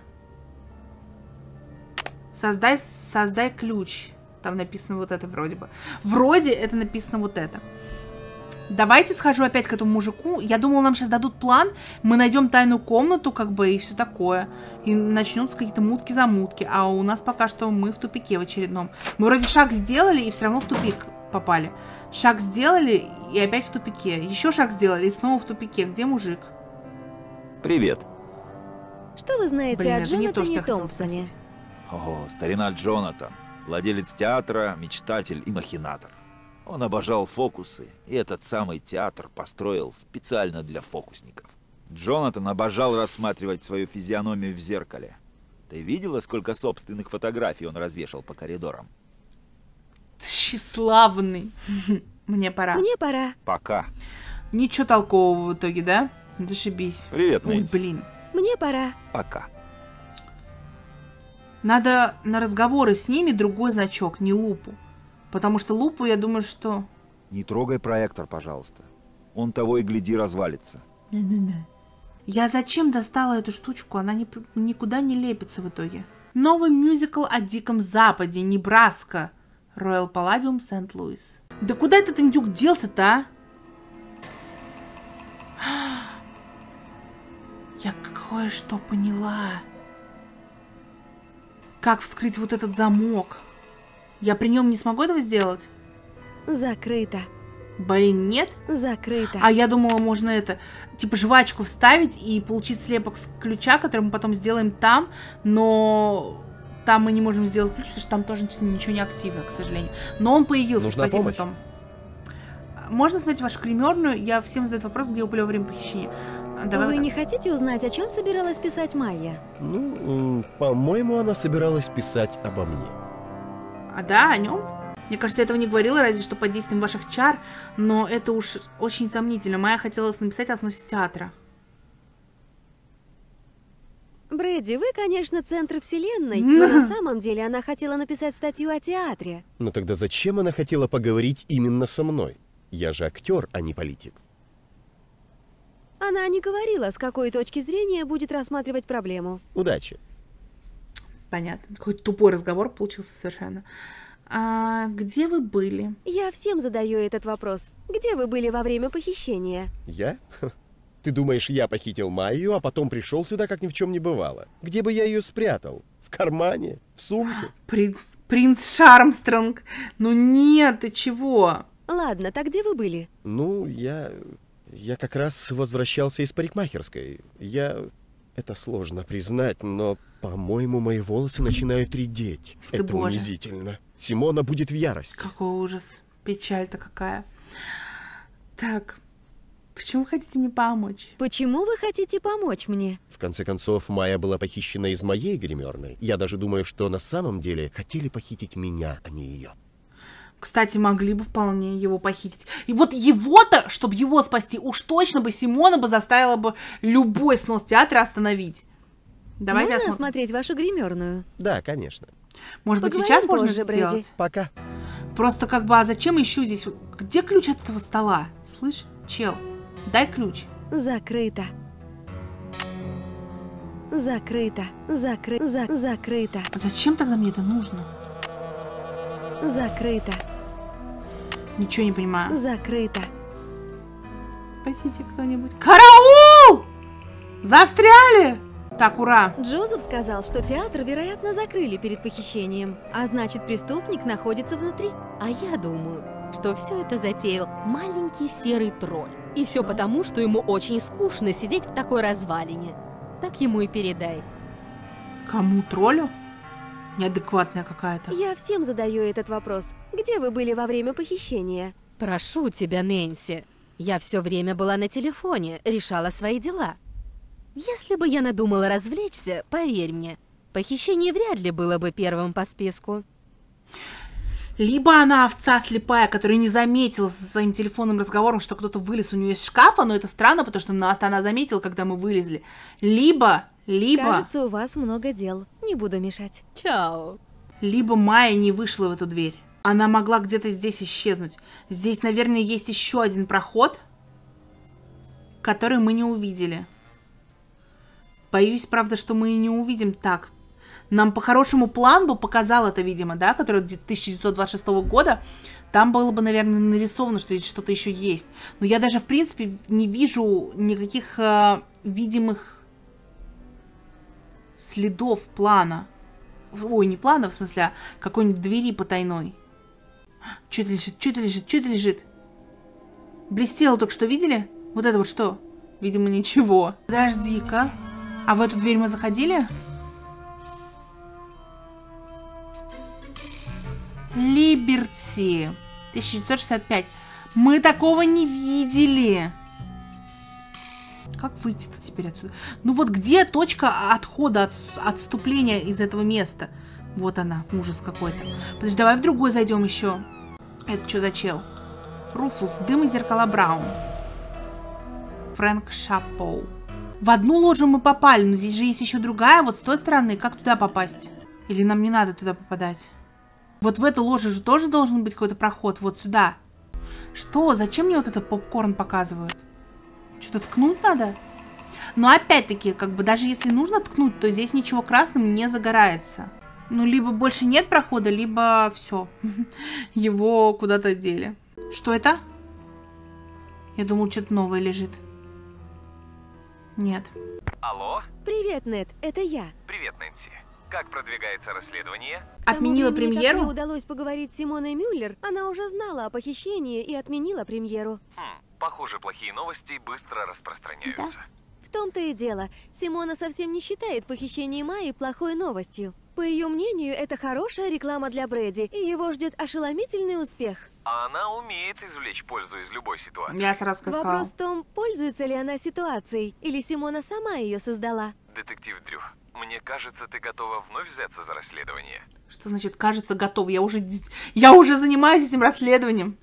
Создай, создай ключ. Там написано вот это вроде бы. Вроде это написано вот это. Давайте схожу опять к этому мужику. Я думала, нам сейчас дадут план, мы найдем тайную комнату, как бы, и все такое. И начнутся какие-то мутки-замутки. А у нас пока что мы в тупике в очередном. Мы вроде шаг сделали, и все равно в тупик попали. Шаг сделали, и опять в тупике. Еще шаг сделали, и снова в тупике. Где мужик? Привет. Что вы знаете Блин, о Джонатане Томпсоне? О, старина Джонатан. Владелец театра, мечтатель и махинатор. Он обожал фокусы, и этот самый театр построил специально для фокусников. Джонатан обожал рассматривать свою физиономию в зеркале. Ты видела, сколько собственных фотографий он развешал по коридорам? Тщеславный. Мне пора. Мне пора. Пока. Ничего толкового в итоге, да? Зашибись. Привет, Ой, Нэнси. блин. Мне пора. Пока. Надо на разговоры с ними другой значок, не лупу. Потому что лупу, я думаю, что... Не трогай проектор, пожалуйста. Он того и гляди развалится. Я зачем достала эту штучку? Она ни- никуда не лепится в итоге. Новый мюзикл о Диком Западе, Небраска. Royal Palladium, Сент-Луис. Да куда этот индюк делся-то, а? Я кое-что поняла. Как вскрыть вот этот замок? Я при нем не смогу этого сделать? Закрыто. Блин, нет? Закрыто. А я думала, можно это, типа жвачку вставить и получить слепок с ключа, который мы потом сделаем там, но там мы не можем сделать ключ, потому что там тоже ничего не активно, к сожалению. Но он появился, Нужна спасибо помощь? Том. Можно смотреть вашу гримерную? Я всем задаю вопрос, где были во время похищения. А, Давай Вы вот не хотите узнать, о чем собиралась писать Майя? Ну, по-моему, она собиралась писать обо мне. А да, о нем? Мне кажется, я этого не говорила, разве что под действием ваших чар, но это уж очень сомнительно. Моя хотелось написать о сносе театра. Брэди, вы, конечно, центр вселенной, но на самом деле она хотела написать статью о театре. Но тогда зачем она хотела поговорить именно со мной? Я же актер, а не политик. Она не говорила, с какой точки зрения будет рассматривать проблему. Удачи. Понятно. Какой тупой разговор получился совершенно. А где вы были? Я всем задаю этот вопрос. Где вы были во время похищения? Я? Ты думаешь, я похитил Майю, а потом пришел сюда, как ни в чем не бывало? Где бы я ее спрятал? В кармане? В сумке? Принц, принц Шармстронг. Ну нет, ты чего? Ладно, так где вы были? Ну, я... Я как раз возвращался из парикмахерской. Я... Это сложно признать, но, по-моему, мои волосы начинают редеть. Ты Это боже. унизительно. Симона будет в ярости. Какой ужас. Печаль-то какая. Так, почему вы хотите мне помочь? Почему вы хотите помочь мне? В конце концов, Майя была похищена из моей гримерной. Я даже думаю, что на самом деле хотели похитить меня, а не ее. Кстати, могли бы вполне его похитить. И вот его-то, чтобы его спасти, уж точно бы Симона бы заставила бы любой снос театра остановить. Давайте Можно осмотрим. осмотреть вашу гримерную? Да, конечно. Может быть, сейчас можно позже, это Брэди. сделать? Пока. Просто как бы, а зачем ищу здесь? Где ключ от этого стола? Слышь, чел, дай ключ. Закрыто. Закрыто. Закры... За... Закрыто. А зачем тогда мне это нужно? Закрыто. Ничего не понимаю. Закрыто. Спасите кто-нибудь. Караул! Застряли! Так, ура. Джозеф сказал, что театр, вероятно, закрыли перед похищением, а значит, преступник находится внутри. А я думаю, что все это затеял маленький серый тролль. И все потому, что ему очень скучно сидеть в такой развалине. Так ему и передай. Кому троллю? Неадекватная какая-то. Я всем задаю этот вопрос. Где вы были во время похищения? Прошу тебя, Нэнси. Я все время была на телефоне, решала свои дела. Если бы я надумала развлечься, поверь мне, похищение вряд ли было бы первым по списку. Либо она овца слепая, которая не заметила со своим телефонным разговором, что кто-то вылез у нее из шкафа, но это странно, потому что нас она заметила, когда мы вылезли. Либо, либо, Кажется, у вас много дел. Не буду мешать. Чао. либо Майя не вышла в эту дверь. Она могла где-то здесь исчезнуть. Здесь, наверное, есть еще один проход, который мы не увидели. Боюсь, правда, что мы и не увидим так. Нам по-хорошему план бы показал это, видимо, да, который 1926 года. Там было бы, наверное, нарисовано, что здесь что-то еще есть. Но я даже, в принципе, не вижу никаких э, видимых следов плана. Ой, не плана, в смысле, а какой-нибудь двери потайной. Что это лежит? Что это лежит? Что это лежит? Блестело только что, видели? Вот это вот что? Видимо, ничего. Подожди-ка. А в эту дверь мы заходили? Либерти. 1965. Мы такого не видели. Как выйти-то теперь отсюда? Ну вот где точка отхода, от, отступления из этого места? Вот она, ужас какой-то. Подожди, давай в другой зайдем еще. Это что за чел? Руфус, дым и зеркала Браун. Фрэнк Шапоу. В одну ложу мы попали, но здесь же есть еще другая, вот с той стороны. Как туда попасть? Или нам не надо туда попадать? Вот в эту ложу же тоже должен быть какой-то проход, вот сюда. Что? Зачем мне вот этот попкорн показывают? Что-то ткнуть надо? Но опять-таки, как бы даже если нужно ткнуть, то здесь ничего красным не загорается. Ну, либо больше нет прохода, либо все. Его куда-то дели. Что это? Я думал, что-то новое лежит. Нет. Алло? Привет, Нет, это я. Привет, Нэнси. Как продвигается расследование? Отменила времени, как премьеру? мне удалось поговорить с Симоной Мюллер, она уже знала о похищении и отменила премьеру. Хм, похоже, плохие новости быстро распространяются. В том-то и дело, Симона совсем не считает похищение Майи плохой новостью. По ее мнению, это хорошая реклама для Брэди, и его ждет ошеломительный успех. А она умеет извлечь пользу из любой ситуации. Я сразу сказала. Вопрос в том, пользуется ли она ситуацией, или Симона сама ее создала. Детектив Дрю, мне кажется, ты готова вновь взяться за расследование. Что значит, кажется, готов? Я уже, я уже занимаюсь этим расследованием.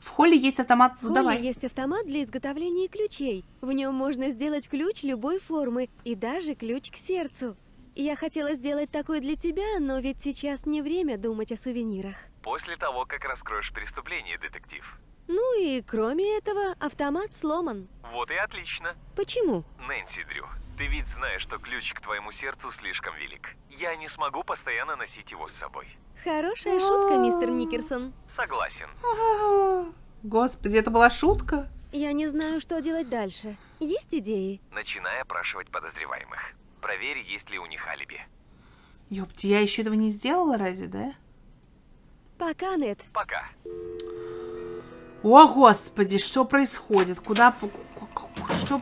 В холле есть автомат. В Ну, холле давай. есть автомат для изготовления ключей. В нем можно сделать ключ любой формы и даже ключ к сердцу. Я хотела сделать такой для тебя, но ведь сейчас не время думать о сувенирах. После того, как раскроешь преступление, детектив. Ну и кроме этого, автомат сломан. Вот и отлично. Почему? Нэнси Дрю, ты ведь знаешь, что ключ к твоему сердцу слишком велик. Я не смогу постоянно носить его с собой. Хорошая шутка, мистер Никерсон. Согласен. Господи, это была шутка? Я не знаю, что делать дальше. Есть идеи? Начинай опрашивать подозреваемых. Проверь, есть ли у них алиби. Ёпти, я еще этого не сделала, разве, да? Пока, Нет. Пока. О, господи, что происходит? Куда... Что...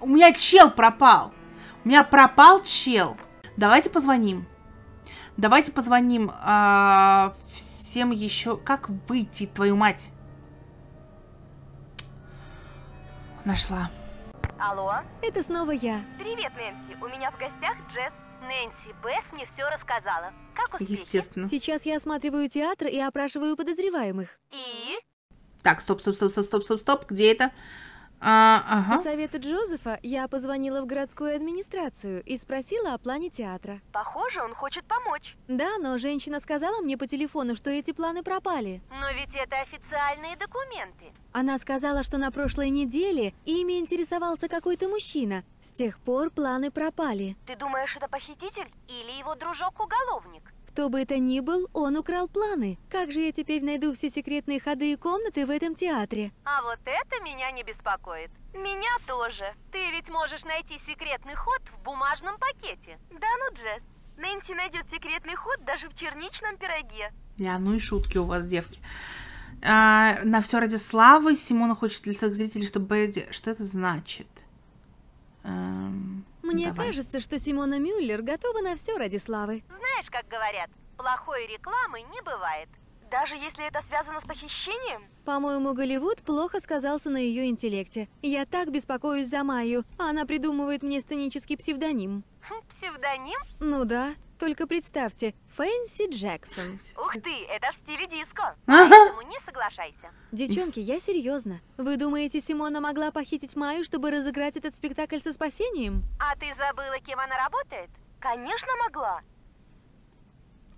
У меня чел пропал. У меня пропал чел. Давайте позвоним. Давайте позвоним а, всем еще... Как выйти, твою мать? Нашла. Алло? Это снова я. Привет, Нэнси. У меня в гостях Джесс. Нэнси, Бесс мне все рассказала. Как успехи? Естественно. Сейчас я осматриваю театр и опрашиваю подозреваемых. И? Так, стоп, стоп, стоп, стоп, стоп, стоп, стоп. Где это? А, По ага. совету Джозефа я позвонила в городскую администрацию и спросила о плане театра. Похоже, он хочет помочь. Да, но женщина сказала мне по телефону, что эти планы пропали. Но ведь это официальные документы. Она сказала, что на прошлой неделе ими интересовался какой-то мужчина. С тех пор планы пропали. Ты думаешь, это похититель или его дружок-уголовник? Кто бы это ни был, он украл планы. Как же я теперь найду все секретные ходы и комнаты в этом театре? А вот это меня не беспокоит. Меня тоже. Ты ведь можешь найти секретный ход в бумажном пакете. Да ну, Джесс. Нэнси найдет секретный ход даже в черничном пироге. Бля, ну и шутки у вас, девки. А, на все ради славы Симона хочет для своих зрителей, чтобы Бэдди... Что это значит? Эм, Мне давай. кажется, что Симона Мюллер готова на все ради славы. Знаешь, как говорят, плохой рекламы не бывает. Даже если это связано с похищением? По-моему, Голливуд плохо сказался на ее интеллекте. Я так беспокоюсь за Майю, а она придумывает мне сценический псевдоним. Хм, Псевдоним? Ну да, только представьте, Фэнси Джексон. Ух ты, это в стиле диско. Поэтому не соглашайся. Девчонки, я серьезно. Вы думаете, Симона могла похитить Майю, чтобы разыграть этот спектакль со спасением? А ты забыла, кем она работает? Конечно, могла.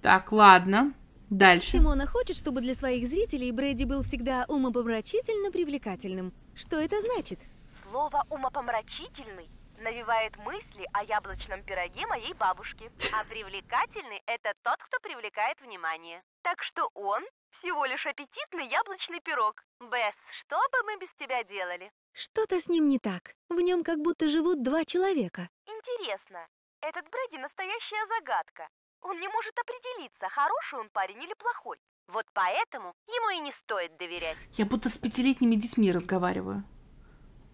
Так, ладно. Дальше. Симона хочет, чтобы для своих зрителей Брэди был всегда умопомрачительно привлекательным. Что это значит? Слово «умопомрачительный» навевает мысли о яблочном пироге моей бабушки. А привлекательный – это тот, кто привлекает внимание. Так что он всего лишь аппетитный яблочный пирог. Бесс, что бы мы без тебя делали? Что-то с ним не так. В нем как будто живут два человека. Интересно, этот Брэди настоящая загадка. Он не может определиться, хороший он парень или плохой. Вот поэтому ему и не стоит доверять. Я будто с пятилетними детьми разговариваю.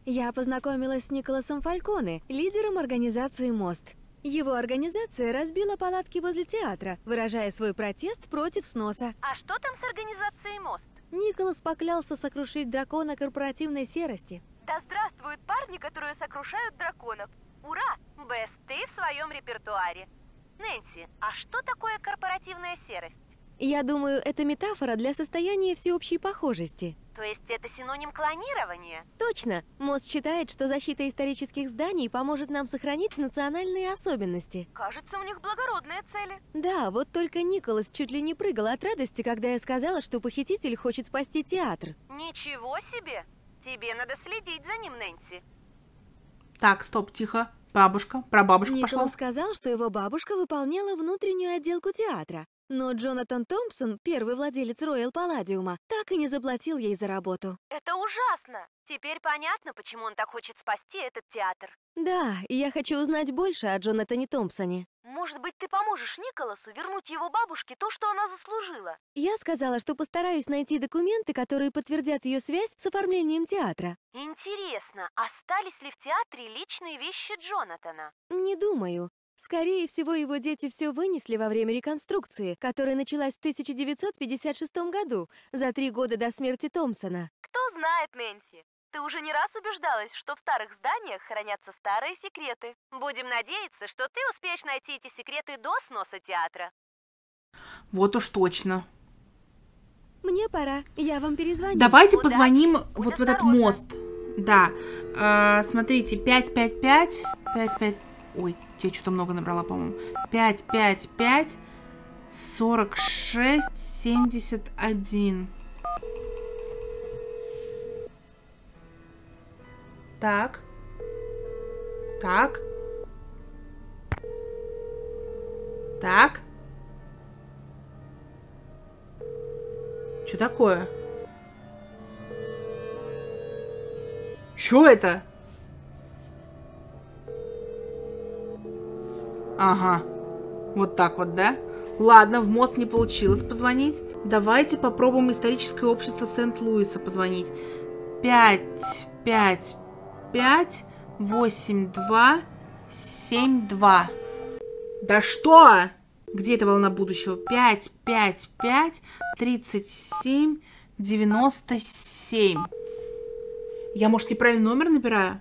Я познакомилась с Николасом Фальконе, лидером организации «Мост». Его организация разбила палатки возле театра, выражая свой протест против сноса. А что там с организацией «Мост»? Николас поклялся сокрушить дракона корпоративной серости. Да здравствуют парни, которые сокрушают драконов. Ура! Бесс, ты в своем репертуаре. Нэнси, а что такое корпоративная серость? Я думаю, это метафора для состояния всеобщей похожести. То есть это синоним клонирования? Точно! МОЗ считает, что защита исторических зданий поможет нам сохранить национальные особенности. Кажется, у них благородные цели. Да, вот только Николас чуть ли не прыгал от радости, когда я сказала, что похититель хочет спасти театр. Ничего себе! Тебе надо следить за ним, Нэнси. Так, стоп, тихо. Бабушка, прабабушка пошла. Николас сказал, что его бабушка выполняла внутреннюю отделку театра. Но Джонатан Томпсон, первый владелец Роyal Палладиума, так и не заплатил ей за работу. Это ужасно! Теперь понятно, почему он так хочет спасти этот театр. Да, и я хочу узнать больше о Джонатане Томпсоне. Может быть, ты поможешь Николасу вернуть его бабушке то, что она заслужила? Я сказала, что постараюсь найти документы, которые подтвердят ее связь с оформлением театра. Интересно, остались ли в театре личные вещи Джонатана? Не думаю. Скорее всего, его дети все вынесли во время реконструкции, которая началась в 1956 году, за три года до смерти Томпсона. Кто знает, Нэнси? Ты уже не раз убеждалась, что в старых зданиях хранятся старые секреты. Будем надеяться, что ты успеешь найти эти секреты до сноса театра. Вот уж точно. Мне пора, я вам перезвоню. Давайте Удачи. позвоним Будь вот в этот осторожна. мост. Да. Э, смотрите, 555, 55... Ой, я что-то много набрала, по-моему. 555, 46, 71. Так. Так. Так. Что такое? Чё это? Ага. Вот так вот, да? Ладно, в мост не получилось позвонить. Давайте попробуем историческое общество Сент-Луиса позвонить. 5, 5, 5, 8, 2, 7, 2. Да что? Где эта волна будущего? 5, 5, 5, 37, 97. Я, может, неправильный номер набираю?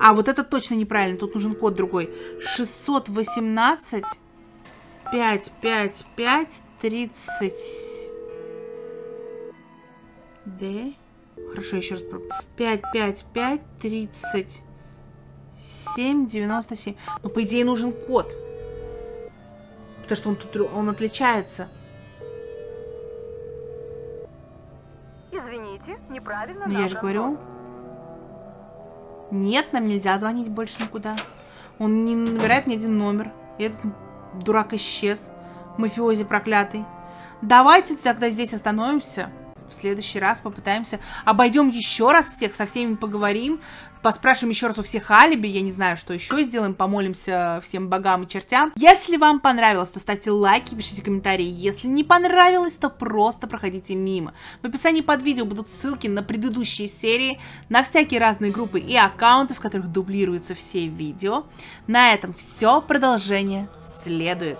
А, вот это точно неправильно, тут нужен код другой. 618 5 5 5 30 Д. Хорошо, еще раз попробую. 5 5 5 37 97. Ну, по идее, нужен код. Потому что он тут он отличается. Извините, неправильно Ну, я же говорю. Нет, нам нельзя звонить больше никуда. Он не набирает ни один номер. И этот дурак исчез. Мафиози проклятый. Давайте тогда здесь остановимся. В следующий раз попытаемся. Обойдем еще раз всех, со всеми поговорим. Поспрашиваем еще раз у всех алиби. Я не знаю, что еще сделаем. Помолимся всем богам и чертям. Если вам понравилось, то ставьте лайки, пишите комментарии. Если не понравилось, то просто проходите мимо. В описании под видео будут ссылки на предыдущие серии, на всякие разные группы и аккаунты, в которых дублируются все видео. На этом все. Продолжение следует.